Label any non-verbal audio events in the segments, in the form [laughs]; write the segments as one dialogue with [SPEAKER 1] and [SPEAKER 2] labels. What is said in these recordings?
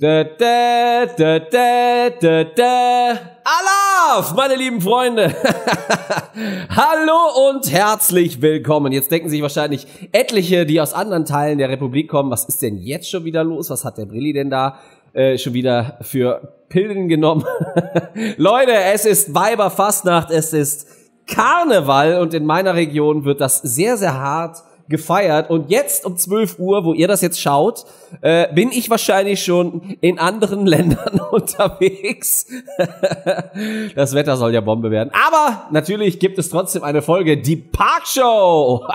[SPEAKER 1] Da, da, da, da, da, da. Alaf, meine lieben Freunde. [laughs] Hallo und herzlich willkommen. Jetzt denken sich wahrscheinlich etliche, die aus anderen Teilen der Republik kommen, was ist denn jetzt schon wieder los? Was hat der Brilli denn da äh, schon wieder für Pillen genommen? [laughs] Leute, es ist Weiberfastnacht, es ist Karneval und in meiner Region wird das sehr, sehr hart gefeiert. Und jetzt um 12 Uhr, wo ihr das jetzt schaut, äh, bin ich wahrscheinlich schon in anderen [laughs] Ländern unterwegs. [laughs] das Wetter soll ja Bombe werden. Aber natürlich gibt es trotzdem eine Folge, die Parkshow.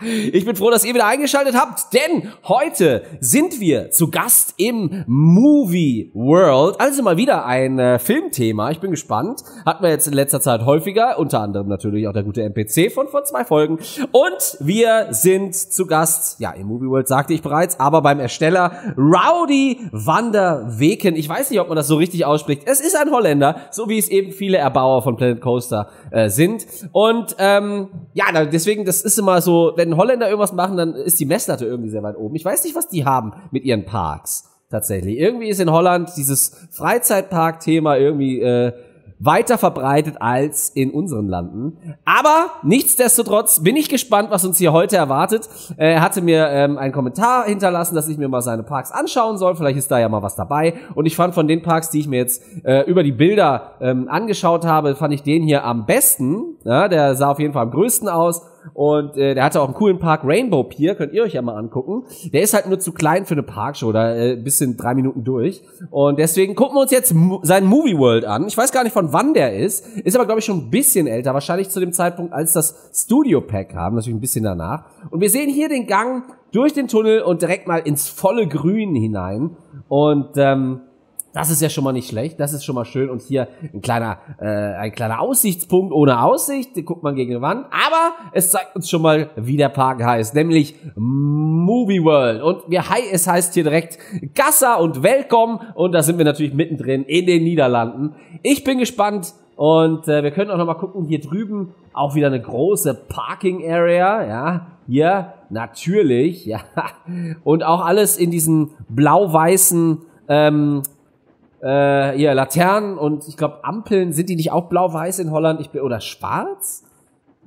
[SPEAKER 1] [laughs] ich bin froh, dass ihr wieder eingeschaltet habt, denn heute sind wir zu Gast im Movie World. Also mal wieder ein äh, Filmthema. Ich bin gespannt. Hatten wir jetzt in letzter Zeit häufiger, unter anderem natürlich auch der gute NPC von vor zwei Folgen. Und wir sind zu Gast, ja, im Movie World sagte ich bereits, aber beim Ersteller Rowdy van der Weken. Ich weiß nicht, ob man das so richtig ausspricht. Es ist ein Holländer, so wie es eben viele Erbauer von Planet Coaster äh, sind. Und ähm, ja, deswegen, das ist immer so, wenn Holländer irgendwas machen, dann ist die Messlatte irgendwie sehr weit oben. Ich weiß nicht, was die haben mit ihren Parks tatsächlich. Irgendwie ist in Holland dieses Freizeitpark-Thema irgendwie äh, weiter verbreitet als in unseren Landen. Aber nichtsdestotrotz bin ich gespannt, was uns hier heute erwartet. Er hatte mir ähm, einen Kommentar hinterlassen, dass ich mir mal seine Parks anschauen soll. Vielleicht ist da ja mal was dabei. Und ich fand von den Parks, die ich mir jetzt äh, über die Bilder ähm, angeschaut habe, fand ich den hier am besten. Ja, der sah auf jeden Fall am größten aus. Und äh, der hatte auch einen coolen Park, Rainbow Pier, könnt ihr euch ja mal angucken. Der ist halt nur zu klein für eine Parkshow, da äh, bis in drei Minuten durch. Und deswegen gucken wir uns jetzt seinen Movie World an. Ich weiß gar nicht, von wann der ist. Ist aber, glaube ich, schon ein bisschen älter. Wahrscheinlich zu dem Zeitpunkt, als das Studio Pack haben. Natürlich ein bisschen danach. Und wir sehen hier den Gang durch den Tunnel und direkt mal ins volle Grün hinein. Und ähm, das ist ja schon mal nicht schlecht, das ist schon mal schön. Und hier ein kleiner, äh, ein kleiner Aussichtspunkt ohne Aussicht, den guckt man gegen die Wand. Aber es zeigt uns schon mal, wie der Park heißt, nämlich Movie World. Und wir, es heißt hier direkt Gassa und Welcome. Und da sind wir natürlich mittendrin in den Niederlanden. Ich bin gespannt. Und äh, wir können auch noch mal gucken, hier drüben auch wieder eine große Parking Area, ja, hier natürlich, [laughs] ja, und auch alles in diesen blau-weißen ähm, äh, hier Laternen und ich glaube Ampeln, sind die nicht auch blau-weiß in Holland? Ich bin, oder schwarz?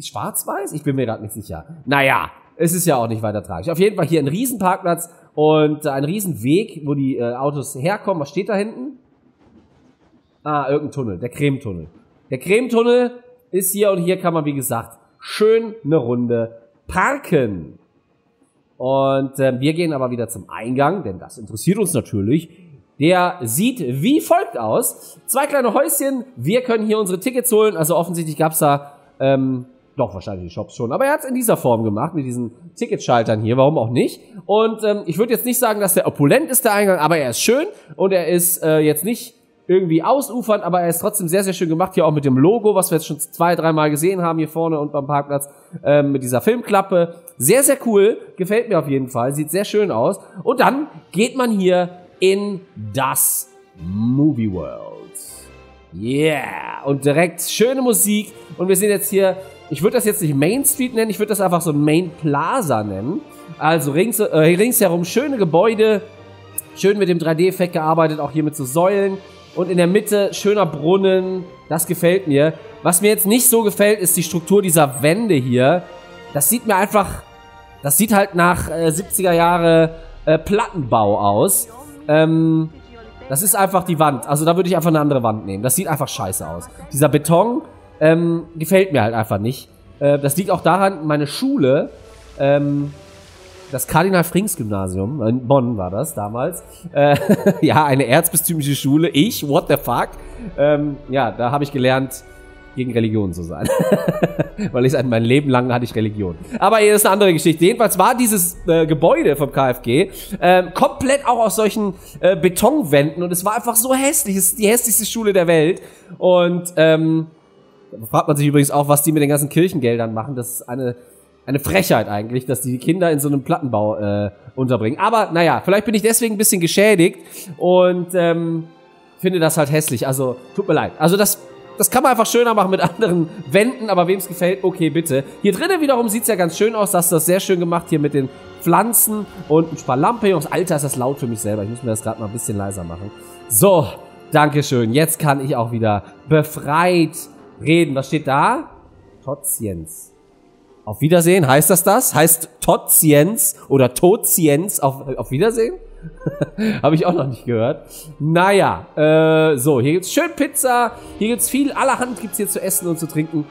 [SPEAKER 1] Schwarz-weiß? Ich bin mir gerade nicht sicher. Naja, es ist ja auch nicht weiter tragisch. Auf jeden Fall hier ein Riesenparkplatz und ein Riesenweg, wo die äh, Autos herkommen. Was steht da hinten? Ah, irgendein Tunnel, der Cremetunnel. Der Cremetunnel ist hier und hier kann man, wie gesagt, schön eine Runde parken. Und äh, wir gehen aber wieder zum Eingang, denn das interessiert uns natürlich. Der sieht wie folgt aus. Zwei kleine Häuschen. Wir können hier unsere Tickets holen. Also offensichtlich gab's da, ähm, doch wahrscheinlich die Shops schon. Aber er hat's in dieser Form gemacht, mit diesen Ticketschaltern hier. Warum auch nicht? Und ähm, ich würde jetzt nicht sagen, dass der opulent ist, der Eingang, aber er ist schön und er ist äh, jetzt nicht irgendwie ausufernd, aber er ist trotzdem sehr, sehr schön gemacht. Hier auch mit dem Logo, was wir jetzt schon zwei, dreimal gesehen haben hier vorne und beim Parkplatz ähm, mit dieser Filmklappe. Sehr, sehr cool. Gefällt mir auf jeden Fall. Sieht sehr schön aus. Und dann geht man hier in das Movie World. Yeah! Und direkt schöne Musik. Und wir sind jetzt hier, ich würde das jetzt nicht Main Street nennen, ich würde das einfach so Main Plaza nennen. Also rings, äh, ringsherum schöne Gebäude, schön mit dem 3D-Effekt gearbeitet, auch hier mit so Säulen. Und in der Mitte schöner Brunnen, das gefällt mir. Was mir jetzt nicht so gefällt, ist die Struktur dieser Wände hier. Das sieht mir einfach, das sieht halt nach äh, 70er Jahre äh, Plattenbau aus. Ähm, das ist einfach die Wand. Also da würde ich einfach eine andere Wand nehmen. Das sieht einfach scheiße aus. Dieser Beton ähm, gefällt mir halt einfach nicht. Äh, das liegt auch daran, meine Schule, ähm, das Kardinal Frings Gymnasium, in Bonn war das damals. Äh, [laughs] ja, eine erzbistümliche Schule. Ich, what the fuck? Ähm, ja, da habe ich gelernt, gegen Religion zu sein. [laughs] Weil ich mein Leben lang hatte ich Religion. Aber hier ist eine andere Geschichte. Jedenfalls war dieses äh, Gebäude vom KfG äh, komplett auch aus solchen äh, Betonwänden und es war einfach so hässlich. Es ist die hässlichste Schule der Welt. Und ähm, da fragt man sich übrigens auch, was die mit den ganzen Kirchengeldern machen. Das ist eine eine Frechheit eigentlich, dass die Kinder in so einem Plattenbau äh, unterbringen. Aber naja, vielleicht bin ich deswegen ein bisschen geschädigt und ähm, finde das halt hässlich. Also tut mir leid. Also das das kann man einfach schöner machen mit anderen Wänden, aber wem es gefällt, okay, bitte. Hier drinnen wiederum sieht es ja ganz schön aus, dass das sehr schön gemacht hier mit den Pflanzen und ein paar Lampions. Alter, ist das laut für mich selber. Ich muss mir das gerade mal ein bisschen leiser machen. So, Dankeschön. Jetzt kann ich auch wieder befreit reden. Was steht da? Totsiens. Auf Wiedersehen, heißt das das? Heißt Totsiens oder Totsiens auf, auf Wiedersehen? [laughs] Habe ich auch noch nicht gehört. Naja, äh, so, hier gibt's schön Pizza, hier gibt's viel, allerhand gibt's hier zu essen und zu trinken.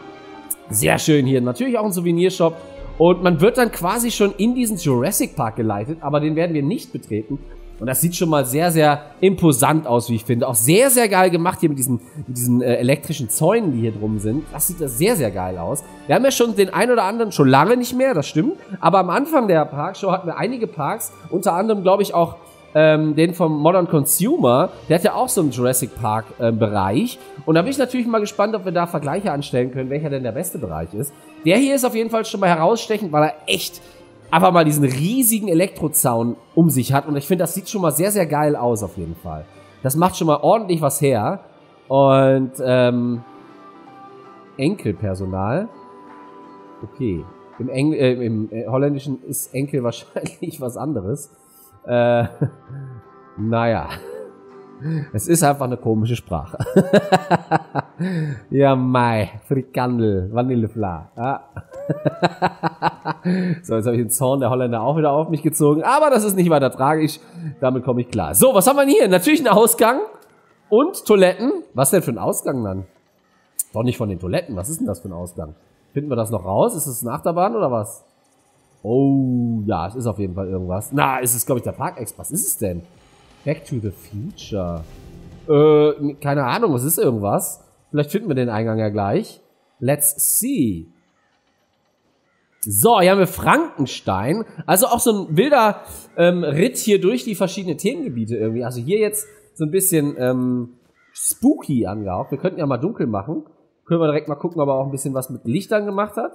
[SPEAKER 1] Sehr schön hier. Natürlich auch ein Souvenirshop. Und man wird dann quasi schon in diesen Jurassic Park geleitet, aber den werden wir nicht betreten. Und das sieht schon mal sehr, sehr imposant aus, wie ich finde. Auch sehr, sehr geil gemacht hier mit diesen, mit diesen äh, elektrischen Zäunen, die hier drum sind. Das sieht da sehr, sehr geil aus. Wir haben ja schon den ein oder anderen, schon lange nicht mehr, das stimmt. Aber am Anfang der Parkshow hatten wir einige Parks, unter anderem, glaube ich, auch ähm, den vom Modern Consumer, der hat ja auch so einen Jurassic Park äh, Bereich. Und da bin ich natürlich mal gespannt, ob wir da Vergleiche anstellen können, welcher denn der beste Bereich ist. Der hier ist auf jeden Fall schon mal herausstechend, weil er echt einfach mal diesen riesigen Elektrozaun um sich hat. Und ich finde, das sieht schon mal sehr, sehr geil aus auf jeden Fall. Das macht schon mal ordentlich was her. Und ähm, Enkelpersonal. Okay. Im, Eng äh, im äh, Holländischen ist Enkel [laughs] wahrscheinlich was anderes. Äh, [laughs] naja. Es ist einfach eine komische Sprache. [laughs] ja, Mai, Frikandel, Vanillefla. Ja. [laughs] so, jetzt habe ich den Zorn der Holländer auch wieder auf mich gezogen. Aber das ist nicht weiter tragisch. Damit komme ich klar. So, was haben wir denn hier? Natürlich ein Ausgang und Toiletten. Was denn für ein Ausgang dann? Doch nicht von den Toiletten. Was ist denn das für ein Ausgang? Finden wir das noch raus? Ist es eine Achterbahn oder was? Oh, ja, es ist auf jeden Fall irgendwas. Na, es ist, glaube ich, der Park-Ex. Was ist es denn? Back to the Future. Äh, keine Ahnung, es ist irgendwas. Vielleicht finden wir den Eingang ja gleich. Let's see. So, hier haben wir Frankenstein. Also auch so ein wilder ähm, Ritt hier durch die verschiedenen Themengebiete irgendwie. Also hier jetzt so ein bisschen ähm, spooky angehaucht. Wir könnten ja mal dunkel machen. Können wir direkt mal gucken, ob er auch ein bisschen was mit Lichtern gemacht hat.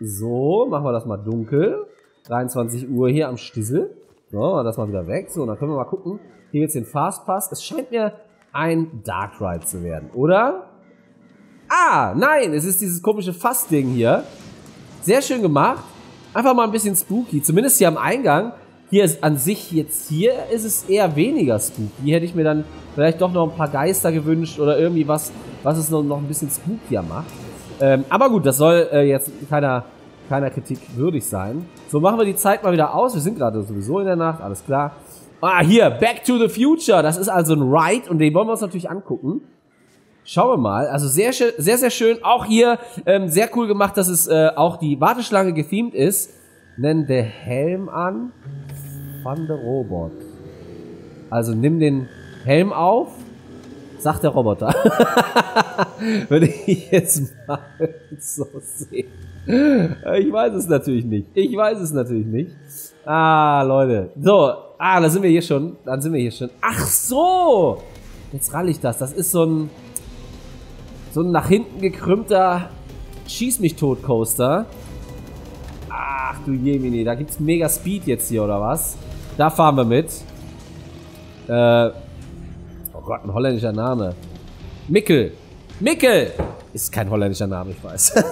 [SPEAKER 1] So, machen wir das mal dunkel. 23 Uhr hier am Stissel. So, das mal wieder weg. So, dann können wir mal gucken. Hier jetzt den Fastpass. Es scheint mir ein Dark Ride zu werden, oder? Ah, nein, es ist dieses komische Fassding hier. Sehr schön gemacht. Einfach mal ein bisschen spooky. Zumindest hier am Eingang. Hier ist an sich jetzt hier ist es eher weniger spooky. Hätte ich mir dann vielleicht doch noch ein paar Geister gewünscht oder irgendwie was, was es noch, noch ein bisschen spookier macht. Ähm, aber gut, das soll äh, jetzt keiner, keiner Kritik würdig sein. So, machen wir die Zeit mal wieder aus. Wir sind gerade sowieso in der Nacht, alles klar. Ah, hier, Back to the Future. Das ist also ein Ride und den wollen wir uns natürlich angucken. Schauen wir mal. Also sehr, sehr, sehr schön. Auch hier ähm, sehr cool gemacht, dass es äh, auch die Warteschlange gethemed ist. Nenn der Helm an von der Robot. Also nimm den Helm auf Sagt der Roboter. [laughs] Würde ich jetzt mal [laughs] so sehen. Ich weiß es natürlich nicht. Ich weiß es natürlich nicht. Ah, Leute. So, ah, da sind wir hier schon. Dann sind wir hier schon. Ach so! Jetzt rall ich das. Das ist so ein so ein nach hinten gekrümmter Schieß mich tot Coaster. Ach du Jemini, da gibt's mega Speed jetzt hier oder was? Da fahren wir mit. Äh Gott, ein holländischer Name. Mickel. Mickel! Ist kein holländischer Name, ich weiß.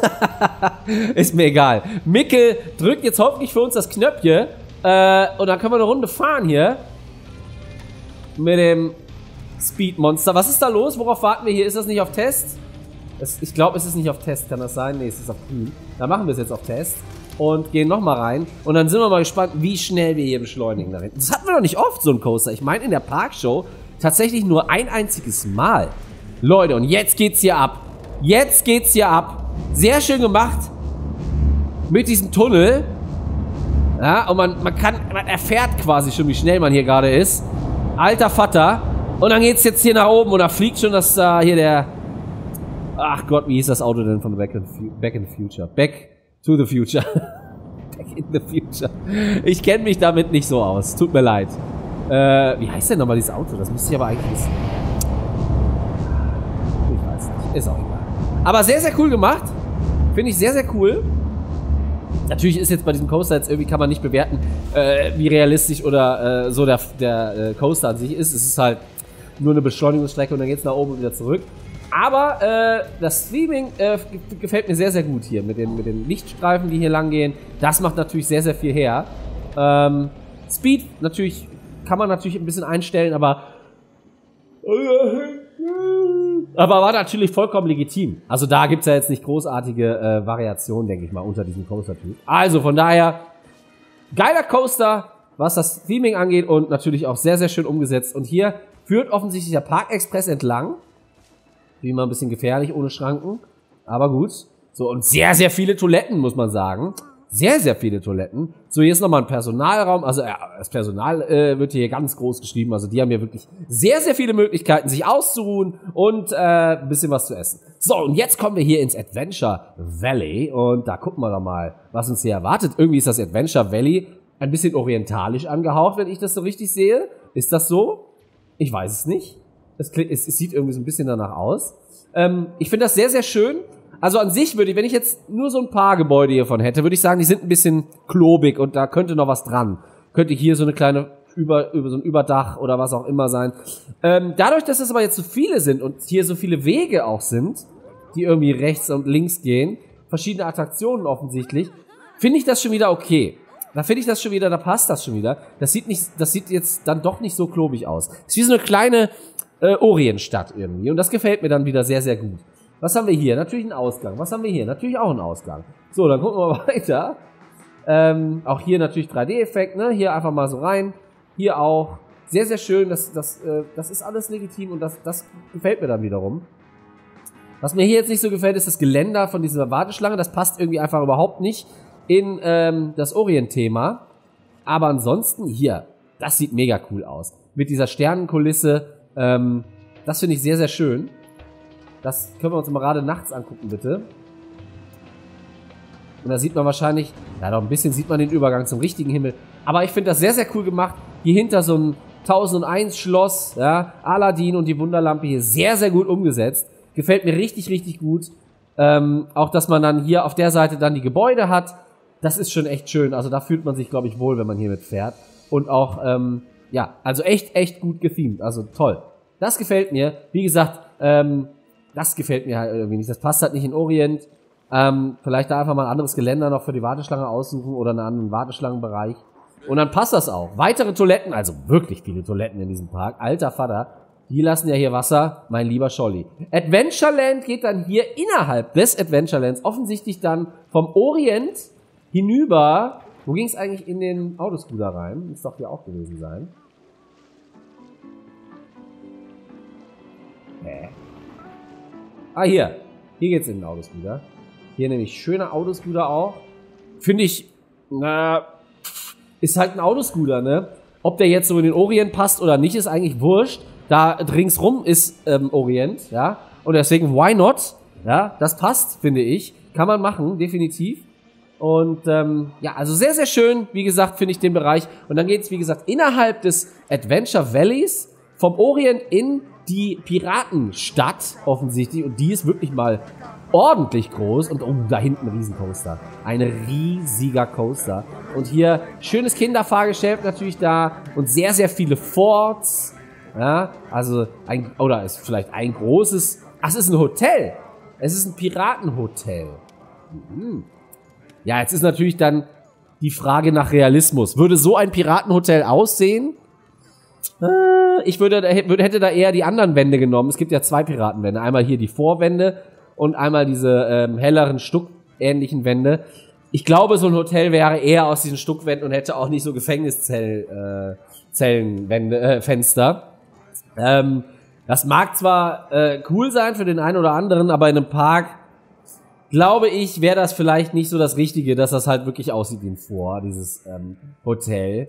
[SPEAKER 1] [laughs] ist mir egal. Mickel drückt jetzt hoffentlich für uns das Knöpfchen. Äh, und dann können wir eine Runde fahren hier. Mit dem Speedmonster. Was ist da los? Worauf warten wir hier? Ist das nicht auf Test? Es, ich glaube, es ist nicht auf Test. Kann das sein? Nee, es ist auf grün. Dann machen wir es jetzt auf Test. Und gehen nochmal rein. Und dann sind wir mal gespannt, wie schnell wir hier beschleunigen da hinten. Das hatten wir doch nicht oft, so ein Coaster. Ich meine, in der Parkshow Tatsächlich nur ein einziges Mal. Leute, und jetzt geht's hier ab. Jetzt geht's hier ab. Sehr schön gemacht. Mit diesem Tunnel. Ja, und man, man kann, man erfährt quasi schon, wie schnell man hier gerade ist. Alter Vater. Und dann geht's jetzt hier nach oben und da fliegt schon das, uh, hier der, ach Gott, wie hieß das Auto denn von Back in, Back in the Future? Back to the Future. [laughs] Back in the Future. Ich kenne mich damit nicht so aus. Tut mir leid. Äh, wie heißt denn nochmal dieses Auto? Das müsste ich aber eigentlich wissen. Ich weiß nicht. Ist auch egal. Aber sehr, sehr cool gemacht. Finde ich sehr, sehr cool. Natürlich ist jetzt bei diesem Coaster jetzt irgendwie kann man nicht bewerten, äh, wie realistisch oder äh, so der, der äh, Coaster an sich ist. Es ist halt nur eine Beschleunigungsstrecke und dann geht es nach oben und wieder zurück. Aber äh, das Streaming äh, gefällt mir sehr, sehr gut hier mit den, mit den Lichtstreifen, die hier lang gehen. Das macht natürlich sehr, sehr viel her. Ähm, Speed natürlich kann man natürlich ein bisschen einstellen, aber aber war natürlich vollkommen legitim. Also da gibt's ja jetzt nicht großartige äh, Variationen, denke ich mal, unter diesem Coaster-Typ. Also von daher, geiler Coaster, was das Streaming angeht und natürlich auch sehr, sehr schön umgesetzt. Und hier führt offensichtlich der Park Express entlang. Wie immer ein bisschen gefährlich ohne Schranken. Aber gut. So, und sehr, sehr viele Toiletten, muss man sagen. Sehr, sehr viele Toiletten. So, hier ist nochmal ein Personalraum. Also, ja, das Personal äh, wird hier ganz groß geschrieben. Also, die haben hier wirklich sehr, sehr viele Möglichkeiten, sich auszuruhen und äh, ein bisschen was zu essen. So, und jetzt kommen wir hier ins Adventure Valley. Und da gucken wir doch mal, was uns hier erwartet. Irgendwie ist das Adventure Valley ein bisschen orientalisch angehaucht, wenn ich das so richtig sehe. Ist das so? Ich weiß es nicht. Es, es, es sieht irgendwie so ein bisschen danach aus. Ähm, ich finde das sehr, sehr schön. Also an sich würde ich, wenn ich jetzt nur so ein paar Gebäude hiervon hätte, würde ich sagen, die sind ein bisschen klobig und da könnte noch was dran. Könnte hier so eine kleine über, über so ein Überdach oder was auch immer sein. Ähm, dadurch, dass es aber jetzt so viele sind und hier so viele Wege auch sind, die irgendwie rechts und links gehen, verschiedene Attraktionen offensichtlich, finde ich das schon wieder okay. Da finde ich das schon wieder, da passt das schon wieder. Das sieht nicht, das sieht jetzt dann doch nicht so klobig aus. ist wie so eine kleine äh, Orientstadt irgendwie. Und das gefällt mir dann wieder sehr, sehr gut. Was haben wir hier? Natürlich einen Ausgang. Was haben wir hier? Natürlich auch einen Ausgang. So, dann gucken wir mal [laughs] weiter. Ähm, auch hier natürlich 3D-Effekt, ne? Hier einfach mal so rein. Hier auch. Sehr, sehr schön. Das, das, äh, das ist alles legitim und das, das gefällt mir dann wiederum. Was mir hier jetzt nicht so gefällt, ist das Geländer von dieser Warteschlange. Das passt irgendwie einfach überhaupt nicht in ähm, das Orient-Thema. Aber ansonsten hier, das sieht mega cool aus. Mit dieser Sternenkulisse, ähm, das finde ich sehr, sehr schön. Das können wir uns mal gerade nachts angucken, bitte. Und da sieht man wahrscheinlich, ja doch ein bisschen sieht man den Übergang zum richtigen Himmel. Aber ich finde das sehr, sehr cool gemacht. Hier hinter so ein 1001 Schloss, ja, Aladdin und die Wunderlampe hier sehr, sehr gut umgesetzt. Gefällt mir richtig, richtig gut. Ähm, auch, dass man dann hier auf der Seite dann die Gebäude hat das ist schon echt schön. Also da fühlt man sich, glaube ich, wohl, wenn man hier mit fährt. Und auch, ähm, ja, also echt, echt gut gethemed. Also toll. Das gefällt mir. Wie gesagt, ähm, das gefällt mir halt irgendwie nicht. Das passt halt nicht in Orient. Ähm, vielleicht da einfach mal ein anderes Geländer noch für die Warteschlange aussuchen oder einen anderen Warteschlangenbereich. Und dann passt das auch. Weitere Toiletten, also wirklich viele Toiletten in diesem Park. Alter Vater, die lassen ja hier Wasser, mein lieber Scholli. Adventureland geht dann hier innerhalb des Adventurelands offensichtlich dann vom Orient hinüber. Wo ging es eigentlich in den Autoscooter rein? Muss doch hier auch gewesen sein. Hä? Ah, hier. Hier geht's in den Autoscooter. Hier nämlich schöner Autoscooter auch. Finde ich, na, ist halt ein Autoscooter, ne? Ob der jetzt so in den Orient passt oder nicht, ist eigentlich wurscht. Da ringsrum ist ähm, Orient, ja. Und deswegen, why not? Ja, das passt, finde ich. Kann man machen, definitiv. Und ähm, ja, also sehr, sehr schön, wie gesagt, finde ich den Bereich. Und dann geht es, wie gesagt, innerhalb des Adventure Valleys vom Orient in die Piratenstadt offensichtlich. Und die ist wirklich mal ordentlich groß. Und oh, da hinten ein Riesencoaster. Ein riesiger Coaster. Und hier schönes Kinderfahrgeschäft natürlich da. Und sehr, sehr viele Forts. Ja, also ein, oder ist vielleicht ein großes, ach, es ist ein Hotel. Es ist ein Piratenhotel. Mhm. Ja, jetzt ist natürlich dann die Frage nach Realismus. Würde so ein Piratenhotel aussehen? Äh, ich würde, hätte da eher die anderen Wände genommen. Es gibt ja zwei Piratenwände. Einmal hier die Vorwände und einmal diese ähm, helleren, stuckähnlichen Wände. Ich glaube, so ein Hotel wäre eher aus diesen Stuckwänden und hätte auch nicht so Gefängniszellenwände, äh, äh, Fenster. Ähm, das mag zwar äh, cool sein für den einen oder anderen, aber in einem Park glaube ich, wäre das vielleicht nicht so das Richtige, dass das halt wirklich aussieht wie ein Vor, dieses ähm, Hotel.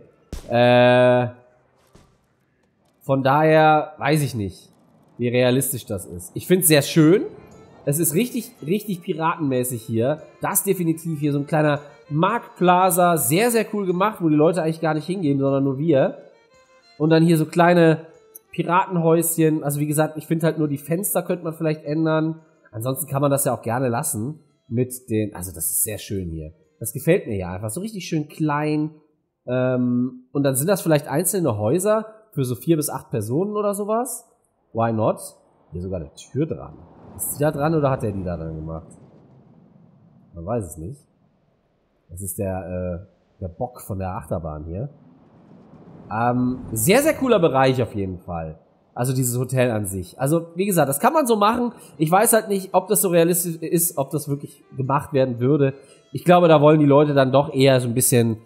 [SPEAKER 1] Äh, von daher weiß ich nicht, wie realistisch das ist. Ich finde es sehr schön. Es ist richtig, richtig piratenmäßig hier. Das definitiv hier so ein kleiner Marktplaza. Sehr, sehr cool gemacht, wo die Leute eigentlich gar nicht hingehen, sondern nur wir. Und dann hier so kleine Piratenhäuschen. Also wie gesagt, ich finde halt nur die Fenster könnte man vielleicht ändern. Ansonsten kann man das ja auch gerne lassen mit den, also das ist sehr schön hier. Das gefällt mir ja einfach so richtig schön klein. Ähm, und dann sind das vielleicht einzelne Häuser für so vier bis acht Personen oder sowas. Why not? Hier sogar eine Tür dran. Ist die da dran oder hat der die da dran gemacht? Man weiß es nicht. Das ist der, äh, der Bock von der Achterbahn hier. Ähm, sehr, sehr cooler Bereich auf jeden Fall. Also dieses Hotel an sich. Also, wie gesagt, das kann man so machen. Ich weiß halt nicht, ob das so realistisch ist, ob das wirklich gemacht werden würde. Ich glaube, da wollen die Leute dann doch eher so ein bisschen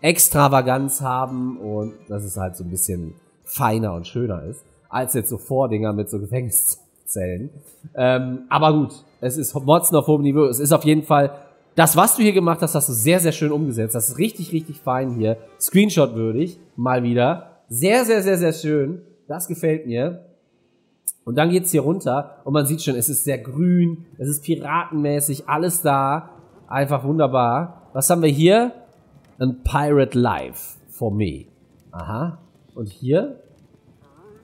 [SPEAKER 1] Extravaganz haben und dass es halt so ein bisschen feiner und schöner ist, als jetzt so Vordinger mit so [laughs] Gefängniszellen. Ähm, aber gut, es ist Motzen auf hohem Niveau. Es ist auf jeden Fall das, was du hier gemacht hast, hast du sehr, sehr schön umgesetzt. Das ist richtig, richtig fein hier. Screenshot würdig, mal wieder. Sehr, sehr, sehr, sehr schön. Das gefällt mir. Und dann geht's hier runter und man sieht schon, es ist sehr grün, es ist piratenmäßig, alles da. Einfach wunderbar. Was haben wir hier? Ein Pirate Life for me. Aha. Und hier?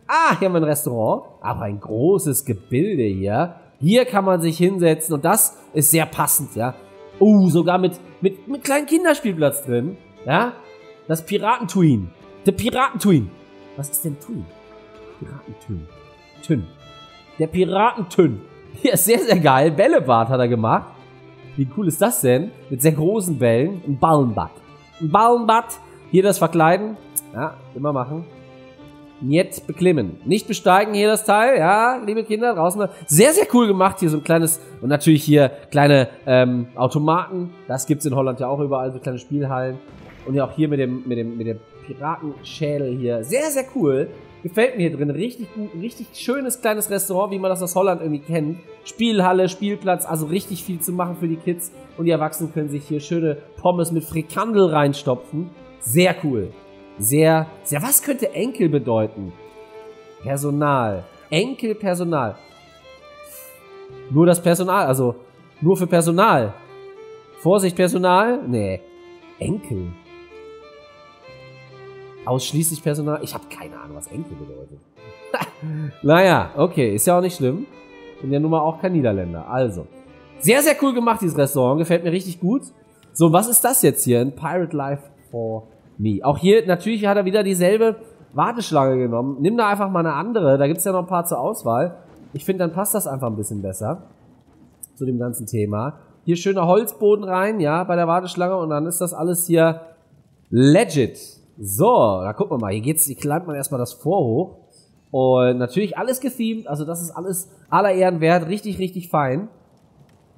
[SPEAKER 1] Ah, hier haben wir ein Restaurant, aber ein großes Gebilde hier. Hier kann man sich hinsetzen und das ist sehr passend, ja. Oh, sogar mit, mit, mit kleinen Kinderspielplatz drin. Ja? Das Piratentween. Der Piratentween. Was ist denn Tween? Piratentween. Tün. Der Piratentün. [laughs] Ist sehr, sehr geil. Bällebad hat er gemacht. Wie cool ist das denn? Mit sehr großen Bällen. Ein Ballenbad. Ein Ballenbad. Hier das Verkleiden. Ja, immer machen. Niet beklimmen. Nicht besteigen hier das Teil, ja, liebe Kinder draußen. Sehr, sehr cool gemacht hier so ein kleines und natürlich hier kleine ähm, Automaten. Das gibt's in Holland ja auch überall, so kleine Spielhallen. Und ja auch hier mit dem, mit dem, mit dem Piratenschädel hier. Sehr, sehr cool. Gefällt mir hier drin. Richtig gut, richtig schönes kleines Restaurant, wie man das aus Holland irgendwie kennt. Spielhalle, Spielplatz, also richtig viel zu machen für die Kids. Und die Erwachsenen können sich hier schöne Pommes mit Frikandel reinstopfen. Sehr cool. Sehr, sehr, was könnte Enkel bedeuten? Personal. Enkel Personal. Nur das Personal, also nur für Personal. Vorsicht, Personal? Nee. Enkel. Ausschließlich Personal? Ich habe keine Ahnung, was Enkel bedeutet. [laughs] naja, okay, ist ja auch nicht schlimm. Bin ja nun mal auch kein Niederländer. Also. Sehr, sehr cool gemacht, dieses Restaurant. Gefällt mir richtig gut. So, was ist das jetzt hier? Ein Pirate Life for Me. Auch hier, natürlich hat er wieder dieselbe Warteschlange genommen. Nimm da einfach mal eine andere. Da gibt's ja noch ein paar zur Auswahl. Ich finde, dann passt das einfach ein bisschen besser zu dem ganzen Thema. Hier schöner Holzboden rein, ja, bei der Warteschlange. Und dann ist das alles hier legit. So, da gucken wir mal. Hier geht's, hier kleimt man erstmal das Vor hoch. Und natürlich alles gethemed. Also das ist alles aller Ehren wert. Richtig, richtig fein.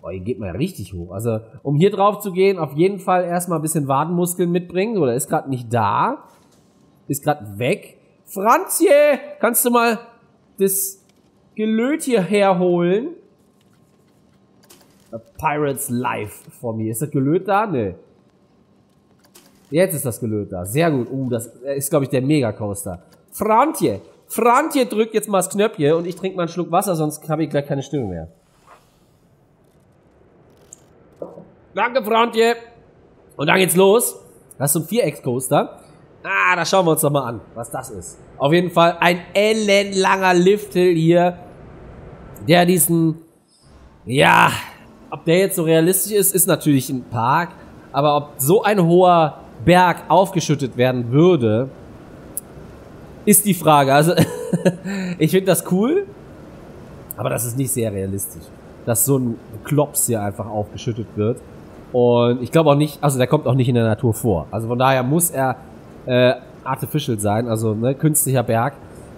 [SPEAKER 1] Boah, hier geht man ja richtig hoch. Also, um hier drauf zu gehen, auf jeden Fall erstmal ein bisschen Wadenmuskeln mitbringen. Oder ist gerade nicht da. Ist gerade weg. Franzje, kannst du mal das Gelöt hier herholen? A Pirates Life vor mir. Ist das Gelöt da? Ne. Jetzt ist das Gelöt da. Sehr gut. Uh, das ist, glaube ich, der Megacoaster. Frantje. Frantje drückt jetzt mal das Knöpfchen und ich trinke mal einen Schluck Wasser, sonst habe ich gleich keine Stimme mehr. Danke, Frantje. Und dann geht's los. Das ist so ein Viereckscoaster. Ah, da schauen wir uns doch mal an, was das ist. Auf jeden Fall ein ellenlanger Lifthill hier, der diesen, ja, ob der jetzt so realistisch ist, ist natürlich ein Park, aber ob so ein hoher Berg aufgeschüttet werden würde, ist die Frage. Also, [laughs] ich finde das cool, aber das ist nicht sehr realistisch, dass so ein Klops hier einfach aufgeschüttet wird. Und ich glaube auch nicht, also der kommt auch nicht in der Natur vor. Also von daher muss er äh, artificial sein, also ne, künstlicher Berg.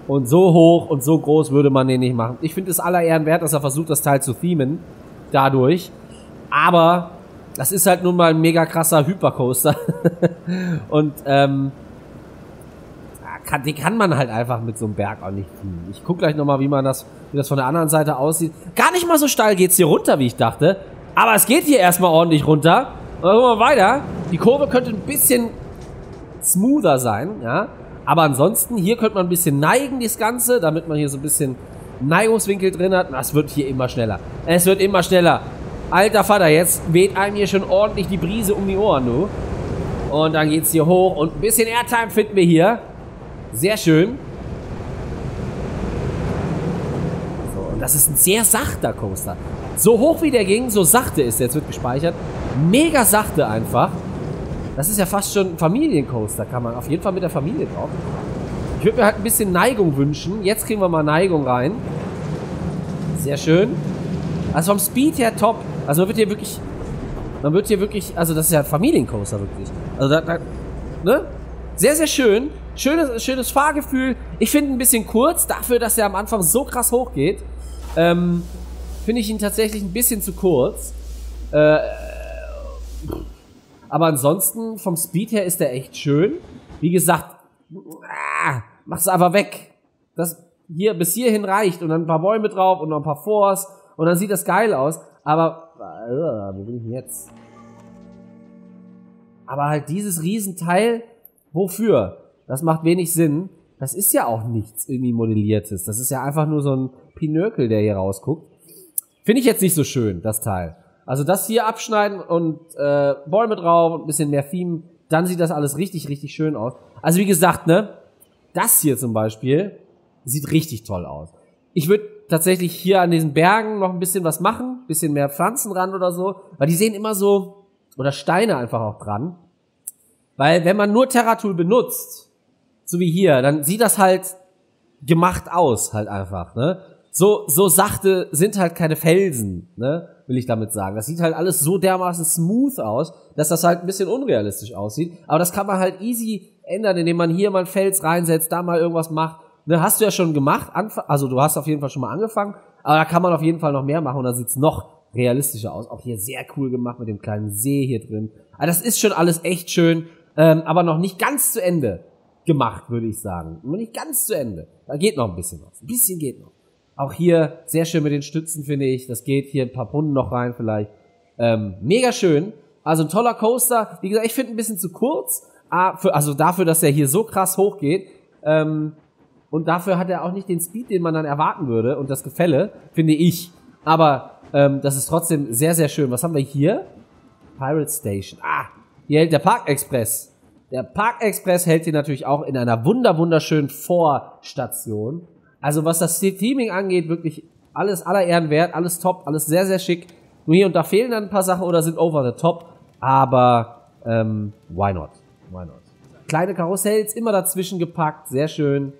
[SPEAKER 1] Und so hoch und so groß würde man den nicht machen. Ich finde es aller Ehren wert, dass er versucht, das Teil zu themen. Dadurch. Aber das ist halt nun mal ein mega krasser Hypercoaster. [laughs] und ähm, kann, den kann man halt einfach mit so einem Berg auch nicht ziehen. Ich guck gleich nochmal, wie man das, wie das von der anderen Seite aussieht. Gar nicht mal so steil geht's hier runter, wie ich dachte. Aber es geht hier erstmal ordentlich runter. Und dann gucken wir weiter. Die Kurve könnte ein bisschen smoother sein, ja. Aber ansonsten, hier könnte man ein bisschen neigen, das Ganze, damit man hier so ein bisschen Neigungswinkel drin hat. Das wird hier immer schneller. Es wird immer schneller. Alter Vater, jetzt weht einem hier schon ordentlich die Brise um die Ohren, du. Und dann geht's hier hoch und ein bisschen Airtime finden wir hier. Sehr schön. So, und das ist ein sehr sachter Coaster. So hoch wie der ging, so sachte ist der. Jetzt wird gespeichert. Mega sachte einfach. Das ist ja fast schon ein Familiencoaster. Kann man auf jeden Fall mit der Familie drauf. Ich würde mir halt ein bisschen Neigung wünschen. Jetzt kriegen wir mal Neigung rein. Sehr schön. Also vom Speed her top. Also man wird hier wirklich, man wird hier wirklich, also das ist ja ein Familiencoaster wirklich. Also da, da ne? Sehr, sehr schön. Schönes, schönes Fahrgefühl. Ich finde ein bisschen kurz, dafür, dass er am Anfang so krass hochgeht. Ähm, finde ich ihn tatsächlich ein bisschen zu kurz. Äh, aber ansonsten, vom Speed her ist er echt schön. Wie gesagt, ah, mach's einfach weg. Das hier bis hierhin reicht und dann ein paar Bäume drauf und noch ein paar Force und dann sieht das geil aus. Aber, äh, wo bin ich denn jetzt? Aber halt dieses Riesenteil, wofür? Das macht wenig Sinn. Das ist ja auch nichts irgendwie modelliertes. Das ist ja einfach nur so ein Pinökel, der hier rausguckt. Finde ich jetzt nicht so schön, das Teil. Also das hier abschneiden und äh, Bäume drauf und ein bisschen mehr Theme, dann sieht das alles richtig, richtig schön aus. Also wie gesagt, ne, das hier zum Beispiel sieht richtig toll aus. Ich würde tatsächlich hier an diesen Bergen noch ein bisschen was machen, bisschen mehr Pflanzen ran oder so, weil die sehen immer so, oder Steine einfach auch dran. Weil wenn man nur Terratool benutzt, so wie hier, dann sieht das halt gemacht aus, halt einfach, ne? So, so sachte sind halt keine Felsen, ne? Will ich damit sagen. Das sieht halt alles so dermaßen smooth aus, dass das halt ein bisschen unrealistisch aussieht. Aber das kann man halt easy ändern, indem man hier mal einen Fels reinsetzt, da mal irgendwas macht. Ne, hast du ja schon gemacht, also du hast auf jeden Fall schon mal angefangen, aber da kann man auf jeden Fall noch mehr machen und dann sieht's noch realistischer aus. Auch hier sehr cool gemacht mit dem kleinen See hier drin. Also das ist schon alles echt schön, ähm, aber noch nicht ganz zu Ende gemacht, würde ich sagen. Noch nicht ganz zu Ende. Da geht noch ein bisschen was. Ein bisschen geht noch. Auch hier sehr schön mit den Stützen, finde ich. Das geht hier ein paar Brunnen noch rein vielleicht. Ähm, mega schön. Also ein toller Coaster. Wie gesagt, ich finde ein bisschen zu kurz. Ah, für, also dafür, dass er hier so krass hoch geht. Ähm, und dafür hat er auch nicht den Speed, den man dann erwarten würde. Und das Gefälle, finde ich. Aber ähm, das ist trotzdem sehr, sehr schön. Was haben wir hier? Pirate Station. Ah, hier hält der Park Express. Der Park Express hält hier natürlich auch in einer wunder wunderschönen Vorstation. Also was das Theming angeht, wirklich alles aller Ehren wert, alles top, alles sehr, sehr schick. Nur hier und da fehlen dann ein paar Sachen oder sind over the top. Aber ähm, why not? Why not? Kleine Karussells immer dazwischen gepackt, sehr schön.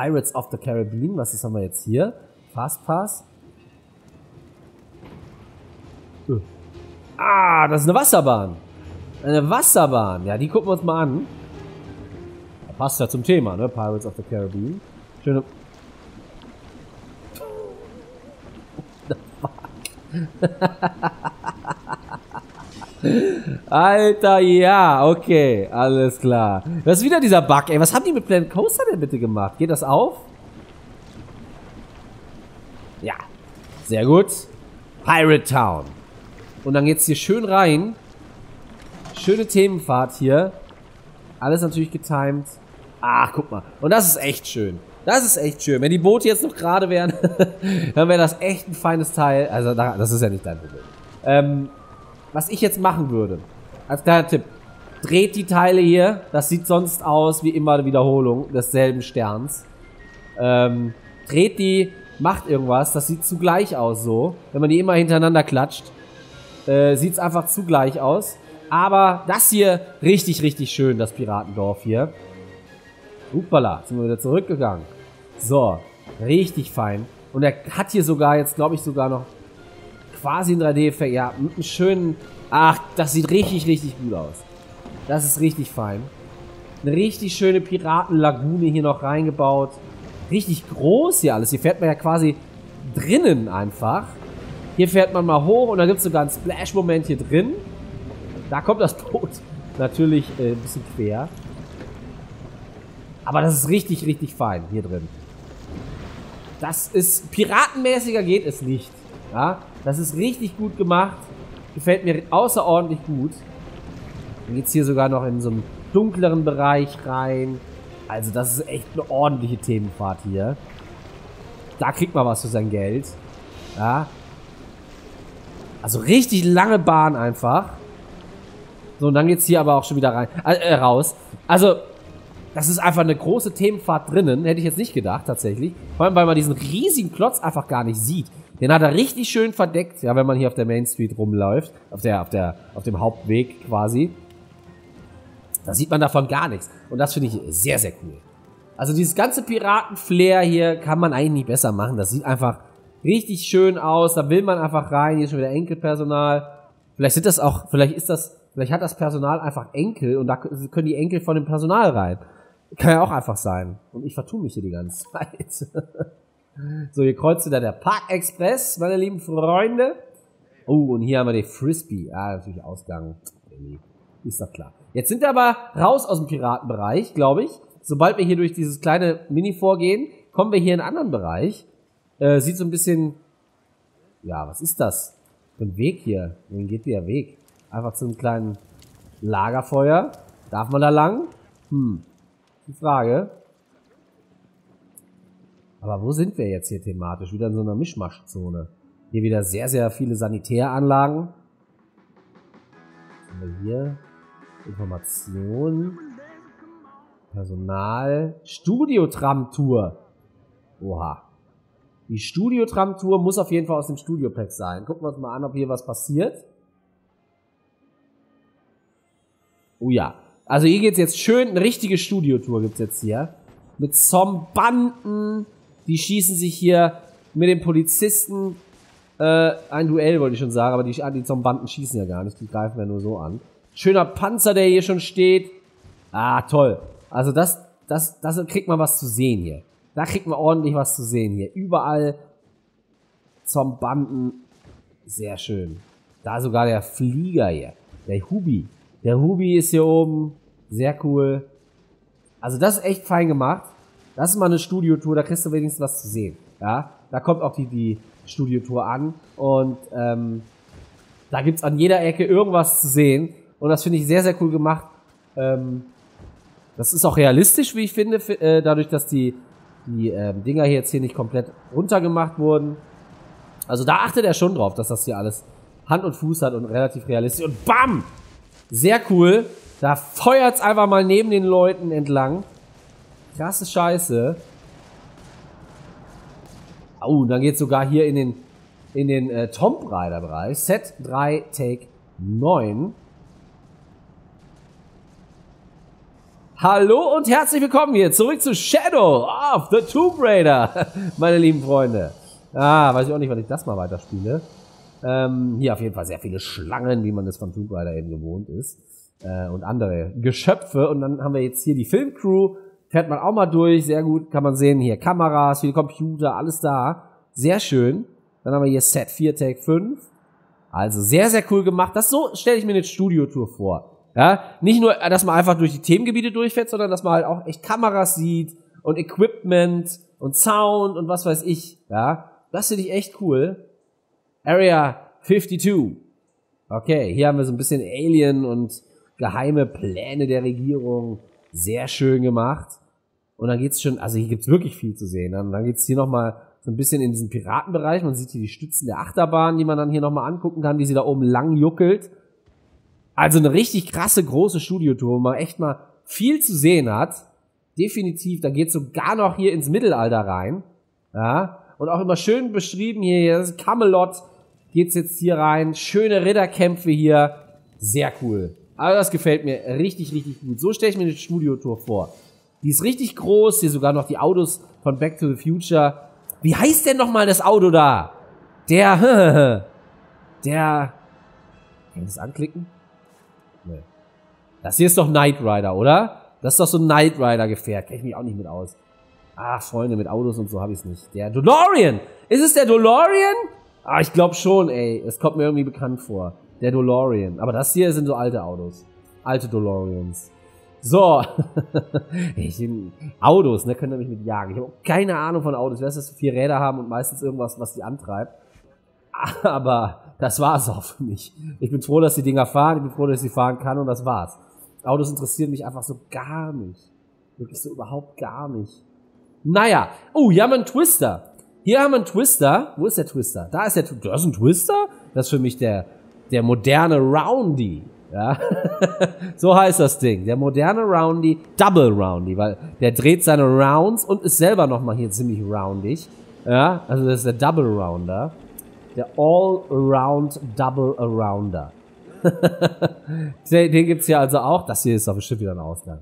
[SPEAKER 1] Pirates of the Caribbean, was ist, haben wir jetzt hier? Fast Pass. Äh. Ah, das ist eine Wasserbahn. Eine Wasserbahn. Ja, die gucken wir uns mal an. Passt ja zum Thema, ne? Pirates of the Caribbean. Schöne. [laughs] [laughs] Alter, ja, okay, alles klar. Das ist wieder dieser Bug, ey. Was haben die mit Planet Coaster denn bitte gemacht? Geht das auf? Ja, sehr gut. Pirate Town. Und dann geht's hier schön rein. Schöne Themenfahrt hier. Alles natürlich getimed. Ach, guck mal. Und das ist echt schön. Das ist echt schön. Wenn die Boote jetzt noch gerade wären, [laughs] dann wäre das echt ein feines Teil. Also, das ist ja nicht dein Problem. Ähm, was ich jetzt machen würde, als kleiner Tipp, dreht die Teile hier. Das sieht sonst aus wie immer eine Wiederholung desselben Sterns. Ähm, dreht die, macht irgendwas. Das sieht zugleich aus so. Wenn man die immer hintereinander klatscht, äh, sieht es einfach zugleich aus. Aber das hier, richtig, richtig schön, das Piratendorf hier. Upala, sind wir wieder zurückgegangen. So, richtig fein. Und er hat hier sogar, jetzt glaube ich sogar noch quasi ein 3D-Effekt. Ja, mit einem schönen... Ach, das sieht richtig, richtig gut aus. Das ist richtig fein. Eine richtig schöne Piratenlagune hier noch reingebaut. Richtig groß hier alles. Hier fährt man ja quasi drinnen einfach. Hier fährt man mal hoch und da gibt es sogar einen Splash-Moment hier drin. Da kommt das Boot [laughs] natürlich äh, ein bisschen quer. Aber das ist richtig, richtig fein hier drin. Das ist, piratenmäßiger geht es nicht. Ja, das ist richtig gut gemacht. Gefällt mir außerordentlich gut. Dann geht es hier sogar noch in so einen dunkleren Bereich rein. Also das ist echt eine ordentliche Themenfahrt hier. Da kriegt man was für sein Geld. Ja. Also richtig lange Bahn einfach. So, und dann geht's hier aber auch schon wieder rein, äh, raus. Also, das ist einfach eine große Themenfahrt drinnen. Hätte ich jetzt nicht gedacht, tatsächlich. Vor allem, weil man diesen riesigen Klotz einfach gar nicht sieht. Den hat er richtig schön verdeckt, ja, wenn man hier auf der Main Street rumläuft. Auf der, auf der, auf dem Hauptweg quasi. Da sieht man davon gar nichts. Und das finde ich sehr, sehr cool. Also dieses ganze Piraten-Flair hier kann man eigentlich nicht besser machen. Das sieht einfach richtig schön aus. Da will man einfach rein. Hier ist schon wieder Enkelpersonal. Vielleicht sind das auch, vielleicht ist das, vielleicht hat das Personal einfach Enkel und da können die Enkel von dem Personal rein. Kann ja auch einfach sein. Und ich vertue mich hier die ganze Zeit. [laughs] so, hier kreuzt wieder der Park Express, meine lieben Freunde. Oh, und hier haben wir den Frisbee. Ah, natürlich Ausgang. Ist doch klar. Jetzt sind wir aber raus aus dem Piratenbereich, glaube ich. Sobald wir hier durch dieses kleine Mini vorgehen, kommen wir hier in einen anderen Bereich. Äh, sieht so ein bisschen, ja, was ist das? Ein Weg hier. Wohin geht der Weg? Einfach zu einem kleinen Lagerfeuer. Darf man da lang? Hm. Die Frage. Aber wo sind wir jetzt hier thematisch? Wieder in so einer Mischmaschzone. Hier wieder sehr, sehr viele Sanitäranlagen. Was haben wir hier? Informationen. Personal. Studiotram-Tour. Oha. Die Studiotram-Tour muss auf jeden Fall aus dem Studiopack sein. Gucken wir uns mal an, ob hier was passiert. Oh ja. Also hier geht's jetzt schön, eine richtige Studiotour gibt's jetzt hier. Mit Zombanden. Die schießen sich hier mit den Polizisten äh, ein Duell, wollte ich schon sagen, aber die, die Zombanden schießen ja gar nicht, die greifen ja nur so an. Schöner Panzer, der hier schon steht. Ah, toll. Also das, das, das kriegt man was zu sehen hier. Da kriegt man ordentlich was zu sehen hier. Überall Zombanden. Sehr schön. Da sogar der Flieger hier. Der Hubi. Der Hubi ist hier oben. Sehr cool. Also das ist echt fein gemacht. Das ist mal eine Studiotour, da kriegst du wenigstens was zu sehen. Ja, da kommt auch die, die Studiotour an und ähm, da gibt's an jeder Ecke irgendwas zu sehen und das finde ich sehr, sehr cool gemacht. Ähm, das ist auch realistisch, wie ich finde, äh, dadurch, dass die, die ähm, Dinger hier jetzt hier nicht komplett runtergemacht wurden. Also da achtet er schon drauf, dass das hier alles Hand und Fuß hat und relativ realistisch. Und BAM! Sehr cool. Da feuert's einfach mal neben den Leuten entlang. Krasse Scheiße. Oh, dann geht's sogar hier in den, in den äh, Tomb Raider Bereich. Set 3, Take 9. Hallo und herzlich willkommen hier zurück zu Shadow of the Tomb Raider, [laughs] meine lieben Freunde. Ah, weiß ich auch nicht, wann ich das mal weiterspiele. Ähm, hier auf jeden Fall sehr viele Schlangen, wie man das von Tomb Raider eben gewohnt ist. Äh, und andere Geschöpfe. Und dann haben wir jetzt hier die Filmcrew. Fährt man auch mal durch, sehr gut, kann man sehen. Hier Kameras, viele Computer, alles da. Sehr schön. Dann haben wir hier Set 4, Take 5. Also sehr, sehr cool gemacht. Das so stelle ich mir eine Studiotour vor. Ja, nicht nur, dass man einfach durch die Themengebiete durchfährt, sondern dass man halt auch echt Kameras sieht und Equipment und Sound und was weiß ich. Ja, das finde ich echt cool. Area 52. Okay, hier haben wir so ein bisschen Alien und geheime Pläne der Regierung. Sehr schön gemacht. Und dann geht's schon, also hier gibt's wirklich viel zu sehen. Und dann geht's hier nochmal so ein bisschen in diesen Piratenbereich. Man sieht hier die Stützen der Achterbahn, die man dann hier nochmal angucken kann, wie sie da oben lang juckelt. Also eine richtig krasse große Studiotour, wo man echt mal viel zu sehen hat. Definitiv, da geht sogar noch hier ins Mittelalter rein. Ja, und auch immer schön beschrieben hier, das ist Camelot geht's jetzt hier rein. Schöne Ritterkämpfe hier. Sehr cool. Also das gefällt mir richtig, richtig gut. So stelle ich mir eine Studiotour vor. Die ist richtig groß, hier sogar noch die Autos von Back to the Future. Wie heißt denn nochmal das Auto da? Der, [laughs] der, kann ich das anklicken? Nee. Das hier ist doch Knight Rider, oder? Das ist doch so ein Knight Rider Gefährt. Kenn ich mich auch nicht mit aus. Ach, Freunde, mit Autos und so habe ich es nicht. Der DeLorean! Ist es der DeLorean? Ah, ich glaube schon, ey. Es kommt mir irgendwie bekannt vor. Der DeLorean. Aber das hier sind so alte Autos. Alte DeLoreans. So. [laughs] ich, Autos, ne, können nämlich mit jagen. Ich habe keine Ahnung von Autos. Ich weiß, dass sie vier Räder haben und meistens irgendwas, was die antreibt. [laughs] Aber das war's auch für mich. Ich bin froh, dass die Dinger fahren, ich bin froh, dass ich sie fahren kann und das war's. Autos interessieren mich einfach so gar nicht. Wirklich so überhaupt gar nicht. Naja. Oh, hier haben wir einen Twister. Hier haben wir einen Twister. Wo ist der Twister? Da ist der Twister. Das ist ein Twister? Das ist für mich der, der moderne Roundy. Ja. [laughs] so heißt das Ding. Der moderne Roundy, Double Roundy, weil der dreht seine Rounds und ist selber nochmal hier ziemlich roundig. Ja, also das ist der Double Rounder. Der All-Around Double Arounder. [laughs] den, gibt's hier also auch. Das hier ist doch bestimmt wieder ein Ausgang.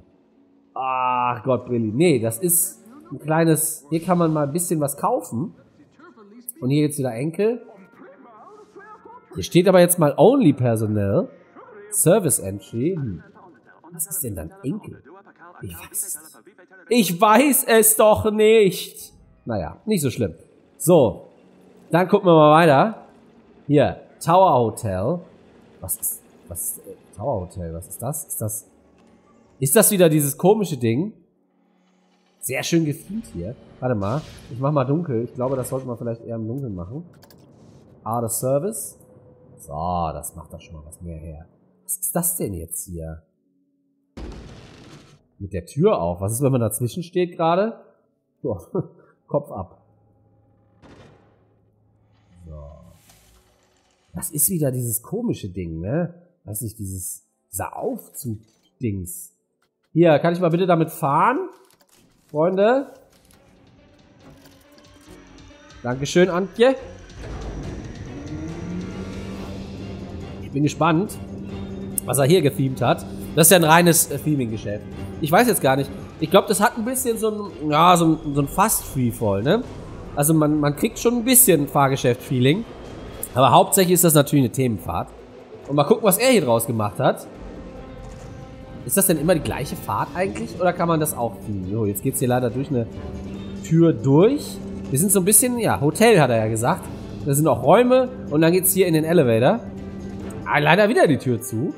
[SPEAKER 1] Ach Gott, Brilli. Nee, das ist ein kleines... Hier kann man mal ein bisschen was kaufen. Und hier jetzt wieder Enkel. Hier steht aber jetzt mal Only Personnel. Service Entry. Hm. Was ist denn dann Enkel? Ich weiß. Ich weiß es doch nicht. Naja, nicht so schlimm. So, dann gucken wir mal weiter. Hier, Tower Hotel. Was ist, was ist, äh, Tower Hotel, was ist das? Ist das, ist das wieder dieses komische Ding? Sehr schön gefilmt hier. Warte mal, ich mach mal dunkel. Ich glaube, das sollte man vielleicht eher im Dunkeln machen. Ah, das Service. So, das macht doch schon mal was mehr her. Was ist das denn jetzt hier? Mit der Tür auf. Was ist, wenn man dazwischen steht gerade? So, [laughs] Kopf ab. So. Das ist wieder dieses komische Ding, ne? Weiß nicht, dieses, dieser Aufzug-Dings. Hier, kann ich mal bitte damit fahren? Freunde? Dankeschön, Antje. Ich bin gespannt, was er hier gefilmt hat. Das ist ja ein reines äh, Theming-Geschäft. Ich weiß jetzt gar nicht. Ich glaube, das hat ein bisschen so ein, ja, so ein, so ein Fast-Freefall, ne? Also man, man kriegt schon ein bisschen Fahrgeschäft-Feeling. Aber hauptsächlich ist das natürlich eine Themenfahrt. Und mal gucken, was er hier draus gemacht hat. Ist das denn immer die gleiche Fahrt eigentlich? Oder kann man das auch filmen? Jo, jetzt geht's hier leider durch eine Tür durch. Wir sind so ein bisschen, ja, Hotel hat er ja gesagt. Da sind auch Räume und dann geht's hier in den Elevator. Ah, leider wieder die Tür zu.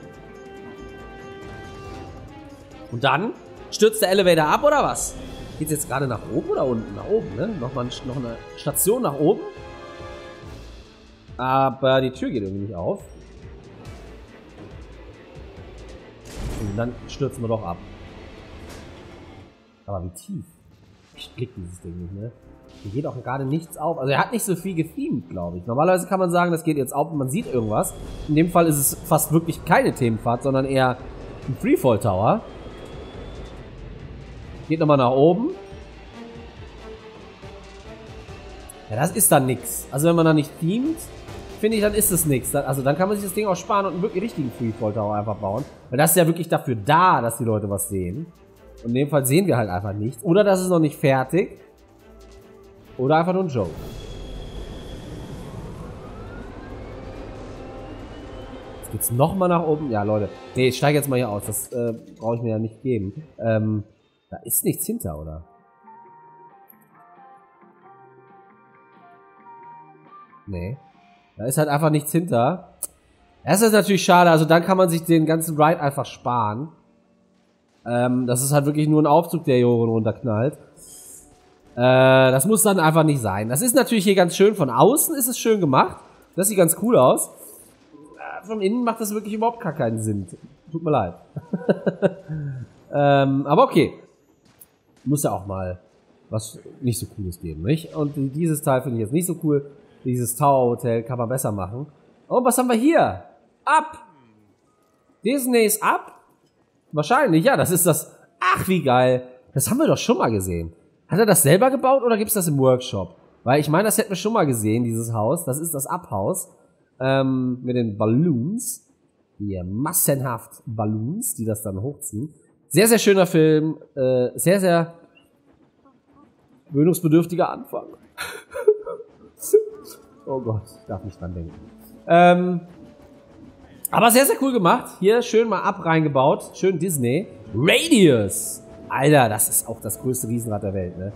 [SPEAKER 1] Und dann stürzt der Elevator ab oder was? Geht's jetzt gerade nach oben oder unten? Nach oben, ne? Nochmal noch eine Station nach oben. Aber die Tür geht irgendwie nicht auf. Und dann stürzen wir doch ab. Aber wie tief? Ich blick dieses Ding nicht, ne? Hier geht auch gerade nichts auf. Also er hat nicht so viel gefilmt, glaube ich. Normalerweise kann man sagen, das geht jetzt auf und man sieht irgendwas. In dem Fall ist es fast wirklich keine Themenfahrt, sondern eher ein Freefall Tower. Geht nochmal nach oben. Ja, das ist dann nix. Also wenn man da nicht teamt, finde ich, dann ist es nix. Also dann kann man sich das Ding auch sparen und einen wirklich richtigen Freefall Tower einfach bauen. Weil das ist ja wirklich dafür da, dass die Leute was sehen. Und in dem Fall sehen wir halt einfach nichts. Oder das ist noch nicht fertig. Oder einfach nur ein Joke. Jetzt geht's nochmal nach oben. Ja, Leute. Nee, ich steige jetzt mal hier aus. Das äh, brauche ich mir ja nicht geben. Ähm, da ist nichts hinter, oder? Nee. Da ist halt einfach nichts hinter. Das ist natürlich schade. Also dann kann man sich den ganzen Ride einfach sparen. Ähm, das ist halt wirklich nur ein Aufzug, der hier runterknallt. Äh, das muss dann einfach nicht sein. Das ist natürlich hier ganz schön. Von außen ist es schön gemacht. Das sieht ganz cool aus. Äh, von innen macht das wirklich überhaupt gar keinen Sinn. Tut mir leid. [laughs] ähm, aber okay muss ja auch mal was nicht so cooles geben, nicht? Und dieses Teil finde ich jetzt nicht so cool. Dieses Tower Hotel kann man besser machen. Und was haben wir hier? Ab! Disney ist ab? Wahrscheinlich, ja, das ist das. Ach, wie geil. Das haben wir doch schon mal gesehen. Hat er das selber gebaut oder gibt's das im Workshop? Weil ich meine, das hätten wir schon mal gesehen, dieses Haus. Das ist das Abhaus. Ähm, mit den Balloons. Hier, massenhaft Balloons, die das dann hochziehen. Sehr, sehr schöner Film. Äh, sehr, sehr gewöhnungsbedürftiger Anfang. [laughs] oh Gott, ich darf nicht dran denken. Ähm, aber sehr, sehr cool gemacht. Hier schön mal ab reingebaut. Schön Disney. Radius. Alter, das ist auch das größte Riesenrad der Welt, ne?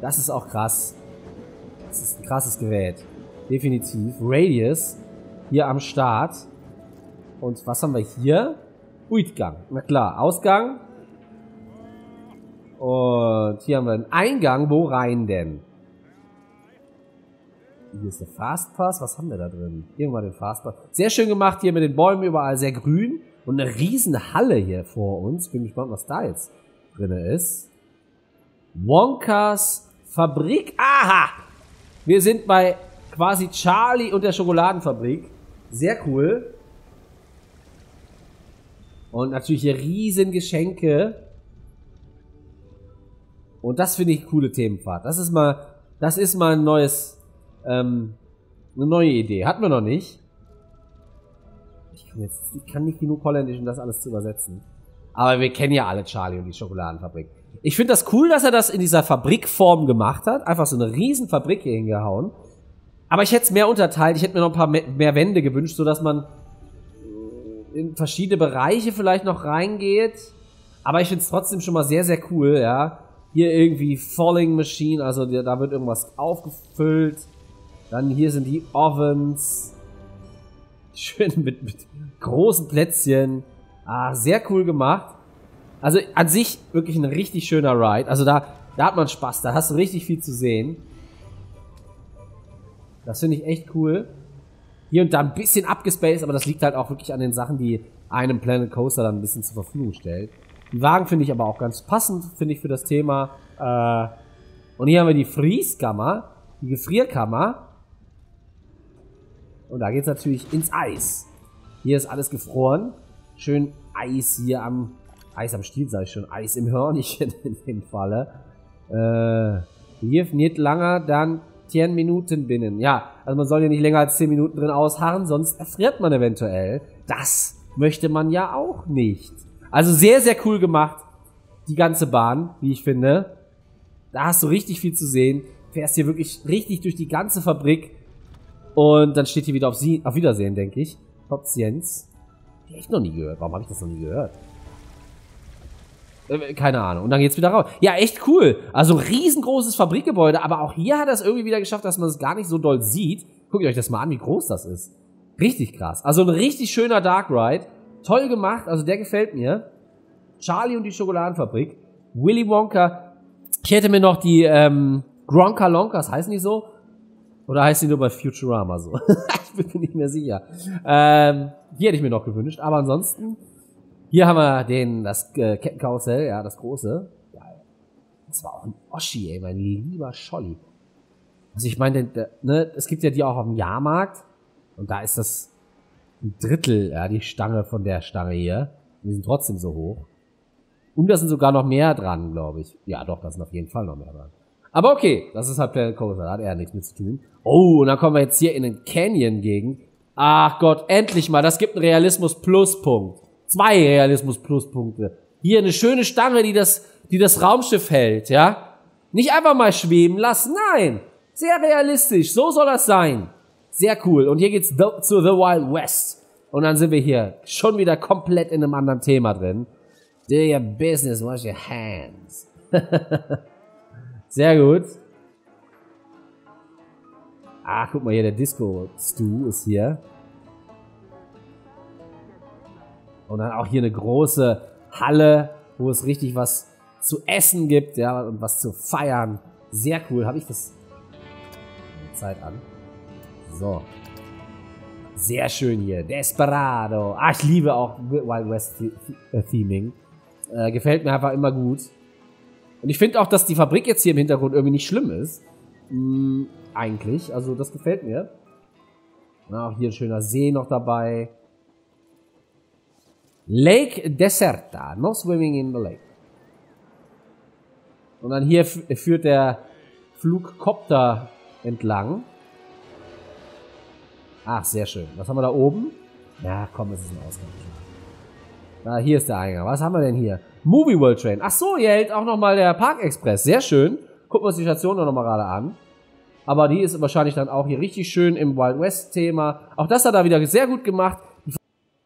[SPEAKER 1] Das ist auch krass. Das ist ein krasses Gerät. Definitiv. Radius. Hier am Start. Und was haben wir hier? Uitgang. Na klar, Ausgang. Und hier haben wir einen Eingang. Wo rein denn? Hier ist der Fastpass. Was haben wir da drin? Irgendwann den Fastpass. Sehr schön gemacht hier mit den Bäumen überall. Sehr grün. Und eine riesen Halle hier vor uns. Bin gespannt, was da jetzt drin ist. Wonkas Fabrik. Aha! Wir sind bei quasi Charlie und der Schokoladenfabrik. Sehr cool. Und natürlich hier riesen Geschenke. Und das finde ich coole Themenfahrt. Das ist mal, das ist mal ein neues, ähm, eine neue Idee. Hatten wir noch nicht. Ich kann jetzt, ich kann nicht genug Holländisch, um das alles zu übersetzen. Aber wir kennen ja alle Charlie und die Schokoladenfabrik. Ich finde das cool, dass er das in dieser Fabrikform gemacht hat. Einfach so eine riesen Fabrik hier hingehauen. Aber ich hätte es mehr unterteilt. Ich hätte mir noch ein paar mehr Wände gewünscht, sodass man in verschiedene Bereiche vielleicht noch reingeht. Aber ich finde es trotzdem schon mal sehr, sehr cool, ja. Hier irgendwie Falling Machine, also da wird irgendwas aufgefüllt. Dann hier sind die Ovens. Schön mit, mit großen Plätzchen. Ah, sehr cool gemacht. Also an sich wirklich ein richtig schöner Ride. Also da, da hat man Spaß, da hast du richtig viel zu sehen. Das finde ich echt cool. Hier und da ein bisschen abgespaced, aber das liegt halt auch wirklich an den Sachen, die einem Planet Coaster dann ein bisschen zur Verfügung stellt. Die Wagen finde ich aber auch ganz passend, finde ich, für das Thema. Äh, und hier haben wir die Frieskammer, die Gefrierkammer. Und da geht es natürlich ins Eis. Hier ist alles gefroren. Schön Eis hier am Eis am Stiel, sage ich schon. Eis im Hörnchen [laughs] in dem Falle. Äh, hier nicht langer, dann 10 Minuten binnen. Ja, also man soll ja nicht länger als 10 Minuten drin ausharren, sonst erfriert man eventuell. Das möchte man ja auch nicht. Also sehr, sehr cool gemacht. Die ganze Bahn, wie ich finde. Da hast du richtig viel zu sehen. Fährst hier wirklich richtig durch die ganze Fabrik. Und dann steht hier wieder auf, Sie auf Wiedersehen, denke ich. Science. Echt noch nie gehört. Warum habe ich das noch nie gehört? Äh, keine Ahnung. Und dann geht's wieder raus. Ja, echt cool. Also riesengroßes Fabrikgebäude, aber auch hier hat er es irgendwie wieder geschafft, dass man es gar nicht so doll sieht. Guckt euch das mal an, wie groß das ist. Richtig krass. Also ein richtig schöner Dark Ride. Toll gemacht, also der gefällt mir. Charlie und die Schokoladenfabrik. Willy Wonka. Ich hätte mir noch die ähm, Gronka Lonkas, heißen die so? Oder heißt die nur bei Futurama so? [laughs] ich bin mir nicht mehr sicher. Ähm, die hätte ich mir noch gewünscht, aber ansonsten hier haben wir den, das äh, Kettenkarussell, ja, das große. Geil. Das war auch ein Oschi, ey, mein lieber Scholli. Also ich meine, ne, es gibt ja die auch auf dem Jahrmarkt und da ist das ein Drittel, ja, die Stange von der Stange hier. Die sind trotzdem so hoch. Und da sind sogar noch mehr dran, glaube ich. Ja, doch, da sind auf jeden Fall noch mehr dran. Aber okay, das ist halt Planet Coaster, da hat er nichts mit zu tun. Oh, und dann kommen wir jetzt hier in den Canyon gegen. Ach Gott, endlich mal, das gibt einen Realismus-Pluspunkt. Zwei Realismus-Pluspunkte. Hier eine schöne Stange, die das, die das Raumschiff hält, ja? Nicht einfach mal schweben lassen, nein. Sehr realistisch, so soll das sein. Sehr cool. Und hier geht's zu The Wild West. Und dann sind wir hier schon wieder komplett in einem anderen Thema drin. Do your business, wash your hands. [laughs] Sehr gut. Ah, guck mal hier, der Disco-Stu ist hier. Und dann auch hier eine große Halle, wo es richtig was zu essen gibt, ja, und was zu feiern. Sehr cool. Habe ich das Zeit an? So. Sehr schön hier. Desperado. Ah, ich liebe auch Wild West Theming. Äh, gefällt mir einfach immer gut. Und ich finde auch, dass die Fabrik jetzt hier im Hintergrund irgendwie nicht schlimm ist. Mm, eigentlich. Also, das gefällt mir. Na, auch hier ein schöner See noch dabei. Lake Deserta, no swimming in the lake. Und dann hier führt der Flugkopter entlang. Ach, sehr schön. Was haben wir da oben? Ja, komm, es ist ein Ausgang. Na, hier ist der Eingang. Was haben wir denn hier? Movie World Train. Ach so, hier hält auch nochmal der Park Express. Sehr schön. Gucken wir uns die Station noch mal gerade an. Aber die ist wahrscheinlich dann auch hier richtig schön im Wild West Thema. Auch das hat er wieder sehr gut gemacht.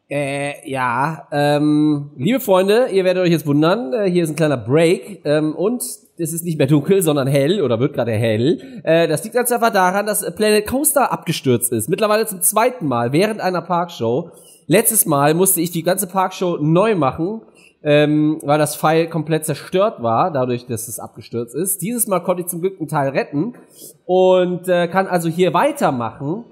[SPEAKER 1] Äh, ja, ähm, liebe Freunde, ihr werdet euch jetzt wundern, äh, hier ist ein kleiner Break ähm, und es ist nicht mehr dunkel, sondern hell oder wird gerade hell. Äh, das liegt ganz einfach daran, dass Planet Coaster abgestürzt ist. Mittlerweile zum zweiten Mal während einer Parkshow. Letztes Mal musste ich die ganze Parkshow neu machen, ähm, weil das Pfeil komplett zerstört war, dadurch, dass es abgestürzt ist. Dieses Mal konnte ich zum Glück einen Teil retten und äh, kann also hier weitermachen.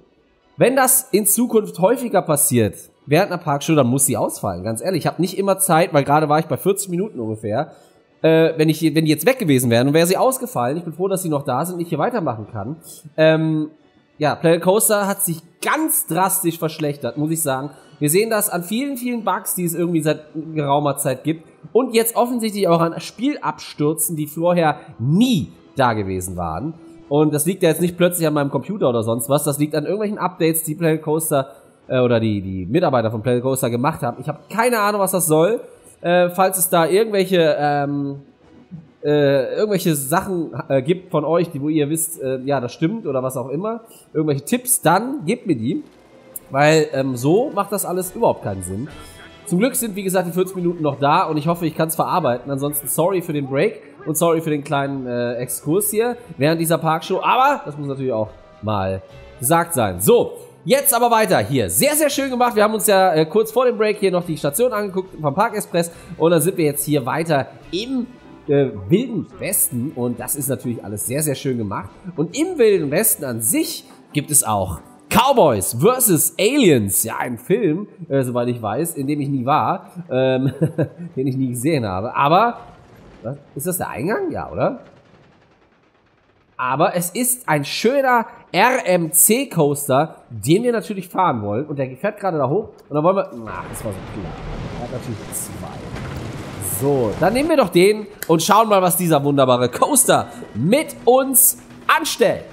[SPEAKER 1] Wenn das in Zukunft häufiger passiert, während einer Parkshow, dann muss sie ausfallen. Ganz ehrlich, ich habe nicht immer Zeit, weil gerade war ich bei 40 Minuten ungefähr. Äh, wenn ich, wenn die jetzt weg gewesen wären und wäre sie ausgefallen, ich bin froh, dass sie noch da sind und ich hier weitermachen kann. Ähm, ja, Planet Coaster hat sich ganz drastisch verschlechtert, muss ich sagen. Wir sehen das an vielen, vielen Bugs, die es irgendwie seit geraumer Zeit gibt. Und jetzt offensichtlich auch an Spielabstürzen, die vorher nie da gewesen waren. Und das liegt ja jetzt nicht plötzlich an meinem Computer oder sonst was. Das liegt an irgendwelchen Updates, die Planet Coaster äh, oder die, die Mitarbeiter von Planet Coaster gemacht haben. Ich habe keine Ahnung, was das soll. Äh, falls es da irgendwelche, ähm, äh, irgendwelche Sachen äh, gibt von euch, die wo ihr wisst, äh, ja, das stimmt oder was auch immer, irgendwelche Tipps, dann gebt mir die. Weil ähm, so macht das alles überhaupt keinen Sinn. Zum Glück sind, wie gesagt, die 40 Minuten noch da und ich hoffe, ich kann es verarbeiten. Ansonsten sorry für den Break und sorry für den kleinen äh, Exkurs hier während dieser Parkshow. Aber das muss natürlich auch mal gesagt sein. So, jetzt aber weiter hier. Sehr, sehr schön gemacht. Wir haben uns ja äh, kurz vor dem Break hier noch die Station angeguckt vom Park Express und dann sind wir jetzt hier weiter im äh, Wilden Westen und das ist natürlich alles sehr, sehr schön gemacht. Und im Wilden Westen an sich gibt es auch Cowboys vs. Aliens, ja, ein Film, äh, soweit ich weiß, in dem ich nie war, ähm, [laughs] den ich nie gesehen habe. Aber, was? ist das der Eingang? Ja, oder? Aber es ist ein schöner RMC-Coaster, den wir natürlich fahren wollen. Und der fährt gerade da hoch. Und dann wollen wir... Ach, das war so klar. Er hat natürlich zwei. So, dann nehmen wir doch den und schauen mal, was dieser wunderbare Coaster mit uns anstellt.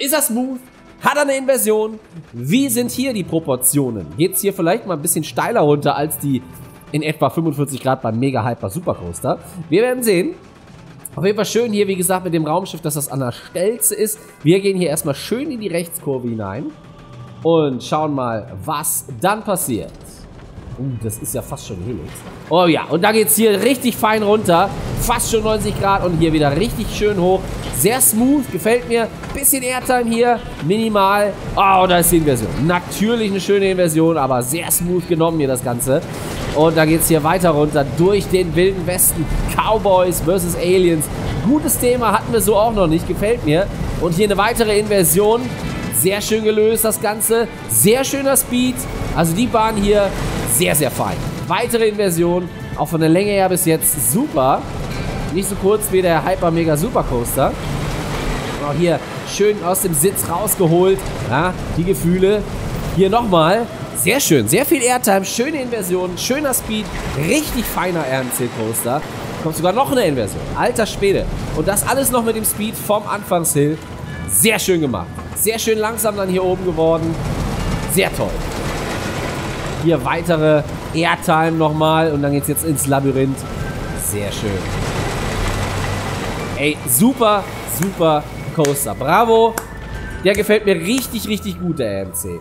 [SPEAKER 1] Ist er smooth? Hat er eine Inversion? Wie sind hier die Proportionen? Geht's hier vielleicht mal ein bisschen steiler runter als die in etwa 45 Grad beim Mega Hyper Supercoaster? Wir werden sehen. Auf jeden Fall schön hier, wie gesagt, mit dem Raumschiff, dass das an der Stelze ist. Wir gehen hier erstmal schön in die Rechtskurve hinein und schauen mal, was dann passiert. Uh, das ist ja fast schon Helix. Oh ja, und da geht's hier richtig fein runter. Fast schon 90 Grad und hier wieder richtig schön hoch. Sehr smooth, gefällt mir. Bisschen Airtime hier, minimal. Oh, da ist die Inversion. Natürlich eine schöne Inversion, aber sehr smooth genommen hier das Ganze. Und da geht's hier weiter runter durch den wilden Westen. Cowboys vs. Aliens. Gutes Thema hatten wir so auch noch nicht, gefällt mir. Und hier eine weitere Inversion. Sehr schön gelöst das Ganze. Sehr schöner Speed. Also die Bahn hier sehr, sehr fein. Weitere Inversion. Auch von der Länge her bis jetzt super. Nicht so kurz wie der Hyper Mega Super Coaster. Auch hier schön aus dem Sitz rausgeholt. Ja, die Gefühle. Hier nochmal. Sehr schön. Sehr viel Airtime. Schöne Inversion. Schöner Speed. Richtig feiner RMC Coaster. Kommt sogar noch eine Inversion. Alter Späde. Und das alles noch mit dem Speed vom Anfangshill. Sehr schön gemacht. Sehr schön langsam dann hier oben geworden. Sehr toll. Hier weitere Airtime nochmal. Und dann geht es jetzt ins Labyrinth. Sehr schön. Ey, super, super Coaster. Bravo. Der gefällt mir richtig, richtig gut, der AMC.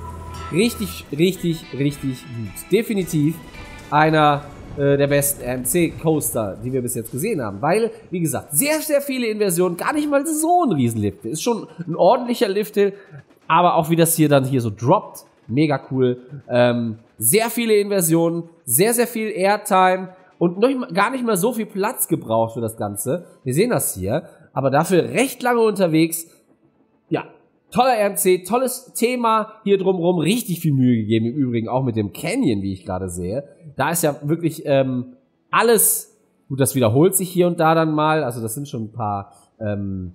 [SPEAKER 1] Richtig, richtig, richtig gut. Definitiv einer äh, der besten AMC-Coaster, die wir bis jetzt gesehen haben. Weil, wie gesagt, sehr, sehr viele Inversionen, gar nicht mal so ein Riesenlift. Ist schon ein ordentlicher Lifthill, aber auch wie das hier dann hier so droppt, mega cool. Ähm, sehr viele Inversionen, sehr, sehr viel Airtime und noch, gar nicht mal so viel Platz gebraucht für das Ganze. Wir sehen das hier, aber dafür recht lange unterwegs. Ja, toller RMC, tolles Thema hier drumherum, richtig viel Mühe gegeben. Im Übrigen auch mit dem Canyon, wie ich gerade sehe. Da ist ja wirklich ähm, alles, gut, das wiederholt sich hier und da dann mal. Also das sind schon ein paar ähm,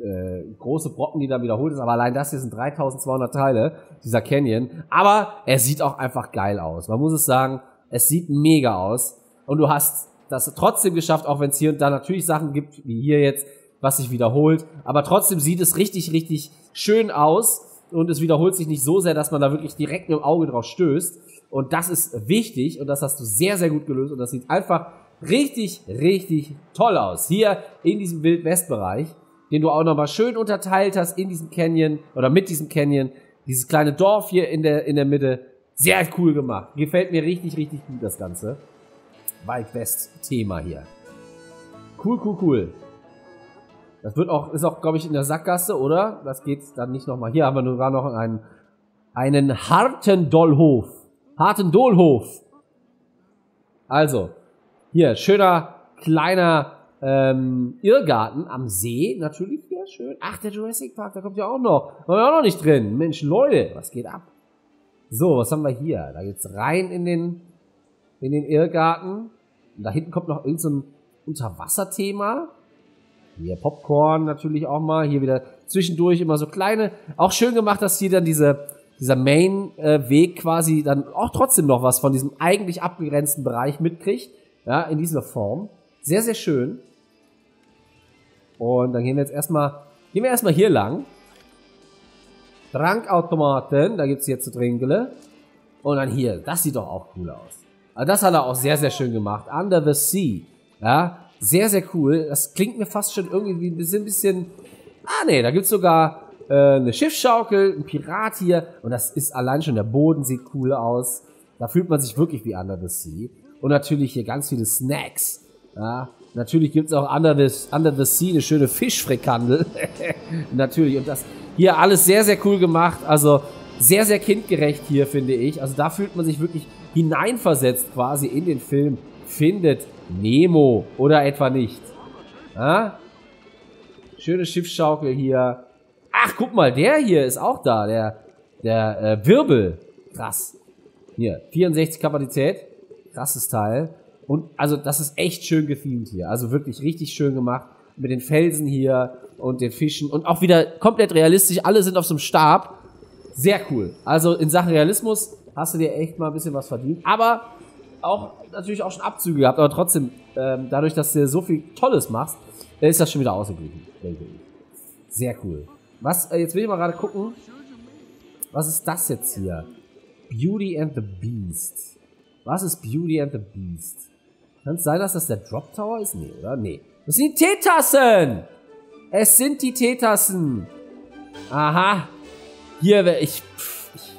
[SPEAKER 1] äh, große Brocken, die da wiederholt ist, aber allein das hier sind 3200 Teile, dieser Canyon. Aber er sieht auch einfach geil aus. Man muss es sagen, es sieht mega aus. Und du hast das trotzdem geschafft, auch wenn es hier und da natürlich Sachen gibt, wie hier jetzt, was sich wiederholt. Aber trotzdem sieht es richtig, richtig schön aus. Und es wiederholt sich nicht so sehr, dass man da wirklich direkt im Auge drauf stößt. Und das ist wichtig und das hast du sehr, sehr gut gelöst. Und das sieht einfach richtig, richtig toll aus. Hier in diesem Wildwestbereich den du auch nochmal schön unterteilt hast in diesem Canyon oder mit diesem Canyon. Dieses kleine Dorf hier in der, in der Mitte. Sehr cool gemacht. Gefällt mir richtig, richtig gut, das Ganze. Wild West Thema hier. Cool, cool, cool. Das wird auch, ist auch, glaube ich, in der Sackgasse, oder? Das geht dann nicht nochmal. Hier haben wir sogar noch einen, einen harten Dollhof. Harten Dollhof. Also, hier, schöner, kleiner ähm, Irrgarten am See, natürlich sehr schön. Ach, der Jurassic Park, da kommt ja auch noch. War ja auch noch nicht drin. Mensch, Leute, was geht ab? So, was haben wir hier? Da geht's rein in den, in den Irrgarten. Und da hinten kommt noch irgendein so Unterwasserthema. Hier Popcorn natürlich auch mal. Hier wieder zwischendurch immer so kleine. Auch schön gemacht, dass hier dann diese, dieser Main-Weg quasi dann auch trotzdem noch was von diesem eigentlich abgegrenzten Bereich mitkriegt. Ja, in dieser Form. Sehr, sehr schön. Und dann gehen wir jetzt erstmal, gehen wir erstmal hier lang. Trankautomaten, da gibt's jetzt zu trinken. Und dann hier, das sieht doch auch cool aus. Also das hat er auch sehr, sehr schön gemacht. Under the Sea. Ja, sehr, sehr cool. Das klingt mir fast schon irgendwie ein bisschen, bisschen ah nee, da gibt's sogar äh, eine Schiffsschaukel, ein Pirat hier und das ist allein schon, der Boden sieht cool aus. Da fühlt man sich wirklich wie Under the Sea. Und natürlich hier ganz viele Snacks. Ja, natürlich gibt's auch Under the, Under the Sea eine schöne Fischfrikandel. [laughs] natürlich. Und das hier alles sehr, sehr cool gemacht. Also sehr, sehr kindgerecht hier, finde ich. Also da fühlt man sich wirklich hineinversetzt quasi in den Film. Findet Nemo oder etwa nicht. Ja? Schöne Schiffsschaukel hier. Ach, guck mal, der hier ist auch da. Der, der äh, Wirbel. Krass. Hier, 64 Kapazität. Krasses Teil. Und also das ist echt schön gethemt hier. Also wirklich richtig schön gemacht. Mit den Felsen hier und den Fischen. Und auch wieder komplett realistisch. Alle sind auf so einem Stab. Sehr cool. Also in Sachen Realismus hast du dir echt mal ein bisschen was verdient. Aber auch natürlich auch schon Abzüge gehabt. Aber trotzdem, ähm, dadurch, dass du so viel Tolles machst, ist das schon wieder ausgeglichen, denke ich. Sehr cool. Was, äh, jetzt will ich mal gerade gucken. Was ist das jetzt hier? Beauty and the Beast. Was ist Beauty and the Beast? Kann es sein, dass das der Drop Tower ist? Nee, oder? Nee. Das sind die Teetassen! Es sind die Teetassen! Aha. Hier, ich, ich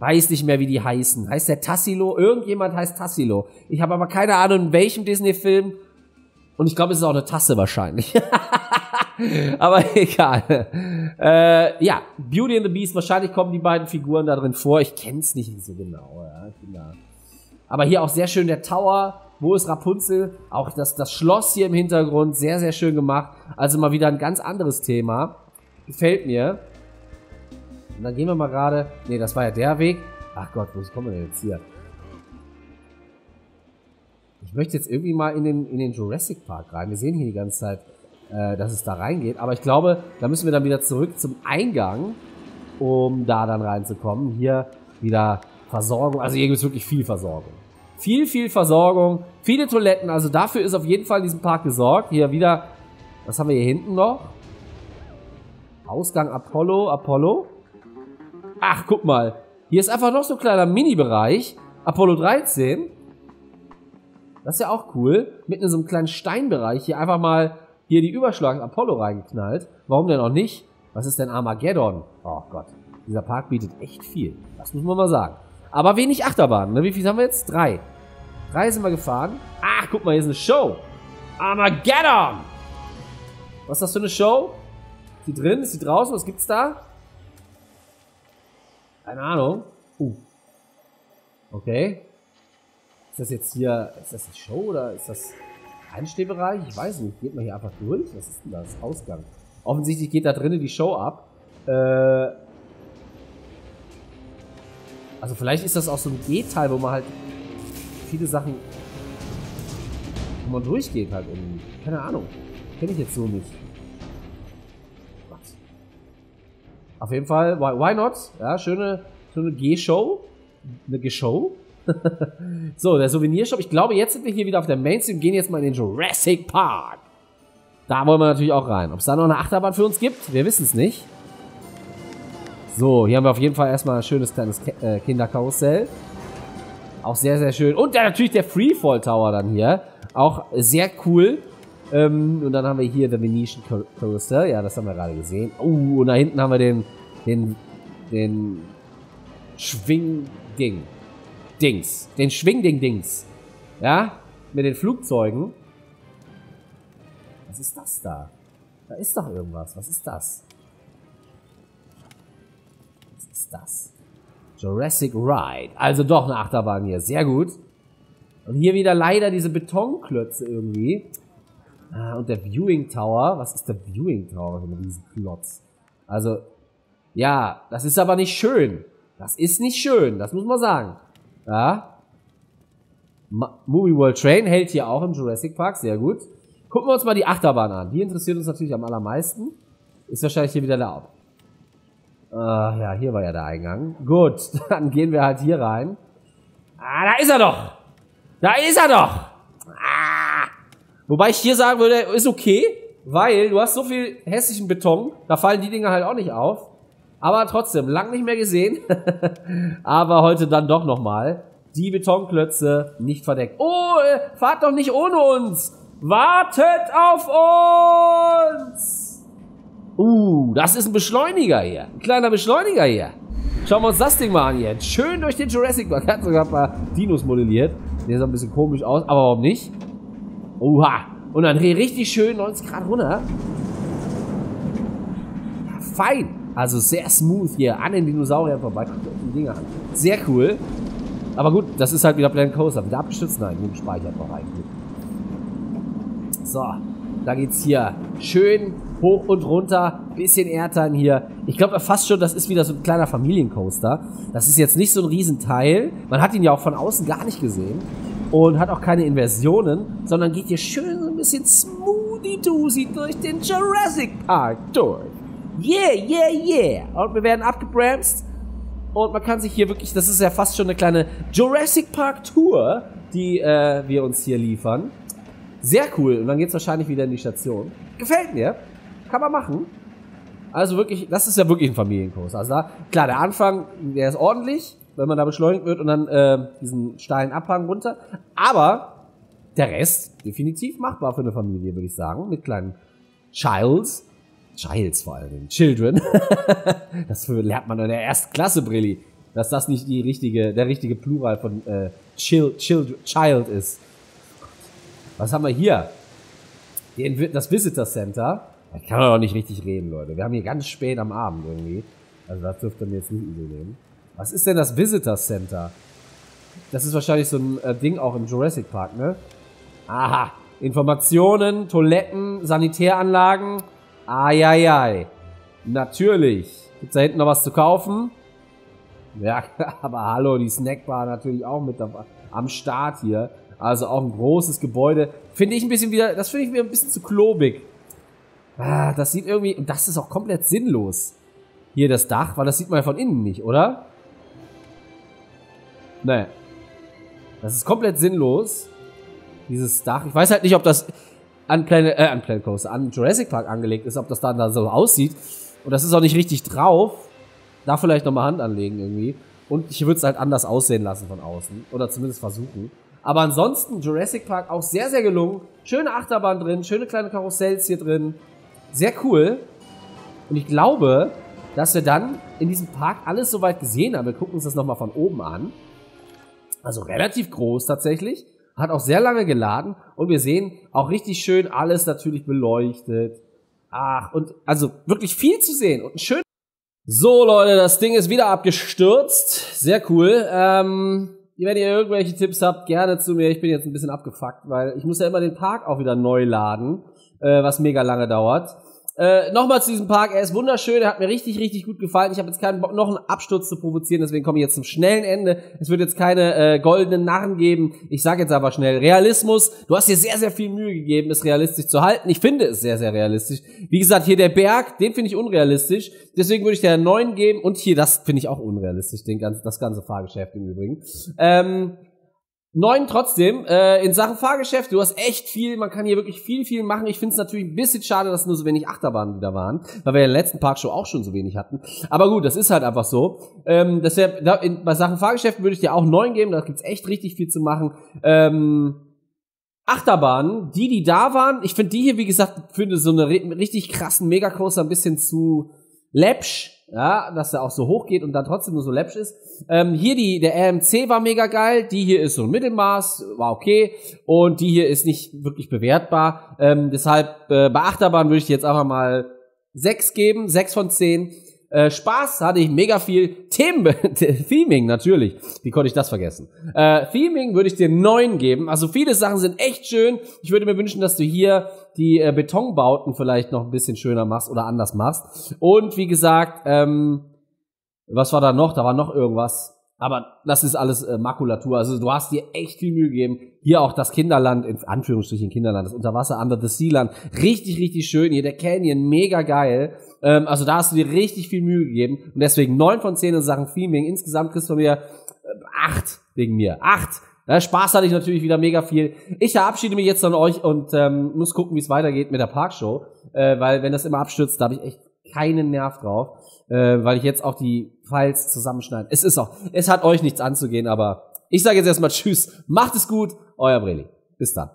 [SPEAKER 1] weiß nicht mehr, wie die heißen. Heißt der Tassilo? Irgendjemand heißt Tassilo. Ich habe aber keine Ahnung, in welchem Disney-Film. Und ich glaube, es ist auch eine Tasse wahrscheinlich. [laughs] aber egal. Äh, ja, Beauty and the Beast. Wahrscheinlich kommen die beiden Figuren da drin vor. Ich kenn's nicht so genau. Ja. Aber hier auch sehr schön der Tower. Wo ist Rapunzel? Auch das, das Schloss hier im Hintergrund. Sehr, sehr schön gemacht. Also mal wieder ein ganz anderes Thema. Gefällt mir. Und dann gehen wir mal gerade. Nee, das war ja der Weg. Ach Gott, wo kommen wir denn jetzt hier? Ich möchte jetzt irgendwie mal in den, in den Jurassic Park rein. Wir sehen hier die ganze Zeit, äh, dass es da reingeht. Aber ich glaube, da müssen wir dann wieder zurück zum Eingang, um da dann reinzukommen. Hier wieder Versorgung. Also hier gibt es wirklich viel Versorgung. Viel, viel Versorgung. Viele Toiletten. Also dafür ist auf jeden Fall in diesem Park gesorgt. Hier wieder, was haben wir hier hinten noch? Ausgang Apollo, Apollo. Ach, guck mal. Hier ist einfach noch so ein kleiner Mini-Bereich. Apollo 13. Das ist ja auch cool. Mitten in so einem kleinen Steinbereich hier einfach mal hier die Überschlag Apollo reingeknallt. Warum denn auch nicht? Was ist denn Armageddon? Oh Gott. Dieser Park bietet echt viel. Das muss man mal sagen. Aber wenig Achterbahn. Ne? Wie viel haben wir jetzt? Drei. Sind wir gefahren. Ach, guck mal, hier ist eine Show. Armageddon! Was ist das für eine Show? Ist die drin? Ist die draußen? Was gibt's da? Keine Ahnung. Uh. Okay. Ist das jetzt hier, ist das eine Show oder ist das Einstehbereich? Ich weiß nicht. Geht man hier einfach durch? Was ist denn das? Ausgang. Offensichtlich geht da drinnen die Show ab. Äh, also vielleicht ist das auch so ein G-Teil, wo man halt viele Sachen, wo man durchgeht halt irgendwie. Keine Ahnung. Kenne ich jetzt so nicht. Auf jeden Fall, why, why not? Ja, schöne, schöne G-Show. Eine G-Show. [laughs] so, der Souvenirshop. Ich glaube, jetzt sind wir hier wieder auf der Mainstream. Gehen jetzt mal in den Jurassic Park. Da wollen wir natürlich auch rein. Ob es da noch eine Achterbahn für uns gibt, wir wissen es nicht. So, hier haben wir auf jeden Fall erstmal ein schönes kleines äh, Kinderkarussell. Auch sehr, sehr schön. Und der, natürlich der Freefall Tower dann hier. Auch sehr cool. Ähm, und dann haben wir hier der Venetian Carousel. Ja, das haben wir gerade gesehen. Uh, und da hinten haben wir den, den, den Schwingding. Dings. Den Schwingding-Dings. Ja? Mit den Flugzeugen. Was ist das da? Da ist doch irgendwas. Was ist das? Was ist das? Jurassic Ride. Also doch eine Achterbahn hier. Sehr gut. Und hier wieder leider diese Betonklötze irgendwie. Ah, und der Viewing Tower. Was ist der Viewing Tower? So ein Riesenklotz. Also, ja, das ist aber nicht schön. Das ist nicht schön, das muss man sagen. Ja. Ma Movie World Train hält hier auch im Jurassic Park, sehr gut. Gucken wir uns mal die Achterbahn an. Die interessiert uns natürlich am allermeisten. Ist wahrscheinlich hier wieder laut. Äh, ja, hier war ja der Eingang. Gut, [laughs] dann gehen wir halt hier rein. Ah, da ist er doch! Da ist er doch! Ah. Wobei ich hier sagen würde, ist okay, weil du hast so viel hässlichen Beton, da fallen die Dinger halt auch nicht auf. Aber trotzdem, lang nicht mehr gesehen. [laughs] Aber heute dann doch nochmal. die Betonklötze nicht verdeckt. Oh, äh, fahrt doch nicht ohne uns! Wartet auf uns! Uh, das ist ein Beschleuniger hier. Ein kleiner Beschleuniger hier. Schauen wir uns das Ding mal an jetzt. Schön durch den Jurassic Park. [laughs] Hat sogar ein paar Dinos modelliert. Der sah ein bisschen komisch aus, aber warum nicht? Oha. Und dann richtig schön 90 Grad runter. Fein. Also sehr smooth hier an den Dinosauriern vorbei. Guckt euch die Dinger an. Sehr cool. Aber gut, das ist halt wieder Planet Coaster. Wieder abgestützt? Nein, nur gespeichert noch eigentlich. So, da geht's hier schön hoch und runter. Bisschen Airtime hier. Ich glaube fast schon, das ist wieder so ein kleiner Familiencoaster. Das ist jetzt nicht so ein Riesenteil. Man hat ihn ja auch von außen gar nicht gesehen. Und hat auch keine Inversionen, sondern geht hier schön so ein bisschen smoothie-doozy durch den Jurassic Park durch. Yeah, yeah, yeah. Und wir werden abgebremst. Und man kann sich hier wirklich, das ist ja fast schon eine kleine Jurassic Park Tour, die äh, wir uns hier liefern. Sehr cool. Und dann geht's wahrscheinlich wieder in die Station. Gefällt mir. Kann man machen. Also wirklich, das ist ja wirklich ein Familienkurs. Also da, klar, der Anfang, der ist ordentlich, wenn man da beschleunigt wird und dann äh, diesen steilen Abhang runter. Aber der Rest definitiv machbar für eine Familie, würde ich sagen, mit kleinen Childs. Childs vor allem, Children. [laughs] das lernt man in der ersten Klasse, Brilli. Dass das nicht die richtige, der richtige Plural von äh, Child, Child, Child ist. Was haben wir hier? Das Visitor Center. Ich kann doch nicht richtig reden, Leute. Wir haben hier ganz spät am Abend irgendwie. Also das dürfte mir jetzt nicht übel nehmen. Was ist denn das Visitor Center? Das ist wahrscheinlich so ein äh, Ding auch im Jurassic Park, ne? Aha. Informationen, Toiletten, Sanitäranlagen. Eieiei. Natürlich. Gibt's da hinten noch was zu kaufen? Ja, [laughs] aber hallo, die Snackbar natürlich auch mit. Am Start hier. Also auch ein großes Gebäude. Finde ich ein bisschen wieder, das finde ich mir ein bisschen zu klobig. Ah, das sieht irgendwie, und das ist auch komplett sinnlos. Hier das Dach, weil das sieht man ja von innen nicht, oder? Nee. Das ist komplett sinnlos. Dieses Dach. Ich weiß halt nicht, ob das an Planet, äh, an Planet Coaster, an Jurassic Park angelegt ist, ob das dann da so aussieht. Und das ist auch nicht richtig drauf. Da vielleicht nochmal Hand anlegen irgendwie. Und ich würde es halt anders aussehen lassen von außen. Oder zumindest versuchen. Aber ansonsten Jurassic Park auch sehr, sehr gelungen. Schöne Achterbahn drin, schöne kleine Karussells hier drin. Sehr cool. Und ich glaube, dass wir dann in diesem Park alles soweit gesehen haben. Wir gucken uns das nochmal von oben an. Also relativ groß tatsächlich. Hat auch sehr lange geladen. Und wir sehen auch richtig schön alles natürlich beleuchtet. Ach, und also wirklich viel zu sehen. Und ein schön. So, Leute, das Ding ist wieder abgestürzt. Sehr cool. Ähm, wenn ihr irgendwelche Tipps habt, gerne zu mir. Ich bin jetzt ein bisschen abgefuckt, weil ich muss ja immer den Park auch wieder neu laden, äh, was mega lange dauert. Äh, Nochmal zu diesem Park, er ist wunderschön, er hat mir richtig, richtig gut gefallen. Ich habe jetzt keinen Bock, noch einen Absturz zu provozieren, deswegen komme ich jetzt zum schnellen Ende. Es wird jetzt keine äh, goldenen Narren geben. Ich sage jetzt aber schnell, Realismus, du hast dir sehr, sehr viel Mühe gegeben, es realistisch zu halten. Ich finde es sehr, sehr realistisch. Wie gesagt, hier der Berg, den finde ich unrealistisch. Deswegen würde ich dir einen neuen geben. Und hier, das finde ich auch unrealistisch, den ganzen, das ganze Fahrgeschäft im Übrigen. Ähm, Neun trotzdem, äh, in Sachen Fahrgeschäft, du hast echt viel, man kann hier wirklich viel, viel machen. Ich finde es natürlich ein bisschen schade, dass nur so wenig Achterbahnen wieder waren, weil wir ja in der letzten Parkshow auch schon so wenig hatten. Aber gut, das ist halt einfach so. Ähm, deshalb, da, in, bei Sachen Fahrgeschäft würde ich dir auch neun geben, da gibt's echt richtig viel zu machen. Ähm, Achterbahnen, die, die da waren, ich finde die hier, wie gesagt, finde so eine richtig krassen Megacoaster ein bisschen zu läppsch ja, dass er auch so hoch geht und dann trotzdem nur so läppsch ist. Ähm, hier die, der RMC war mega geil, die hier ist so ein Mittelmaß, war okay und die hier ist nicht wirklich bewertbar. Ähm, deshalb äh, bei Achterbahn würde ich jetzt einfach mal sechs geben, sechs von zehn. Äh, Spaß hatte ich mega viel. Themen, [laughs] Theming natürlich. Wie konnte ich das vergessen? Äh, Theming würde ich dir neun geben. Also viele Sachen sind echt schön. Ich würde mir wünschen, dass du hier die äh, Betonbauten vielleicht noch ein bisschen schöner machst oder anders machst. Und wie gesagt, ähm, was war da noch? Da war noch irgendwas. Aber das ist alles äh, Makulatur. Also du hast dir echt viel Mühe gegeben. Hier auch das Kinderland, in Anführungsstrichen Kinderland, das Unterwasser Under the Sea Land. Richtig, richtig schön. Hier der Canyon, mega geil. Ähm, also da hast du dir richtig viel Mühe gegeben. Und deswegen neun von zehn in Sachen Theming. Insgesamt kriegst du von mir äh, acht wegen mir. Acht. Ja, Spaß hatte ich natürlich wieder mega viel. Ich verabschiede mich jetzt von euch und ähm, muss gucken, wie es weitergeht mit der Parkshow. Äh, weil wenn das immer abstürzt, da habe ich echt keinen Nerv drauf, äh, weil ich jetzt auch die Files zusammenschneide. Es ist auch, es hat euch nichts anzugehen, aber ich sage jetzt erstmal Tschüss, macht es gut, euer Breli. Bis dann.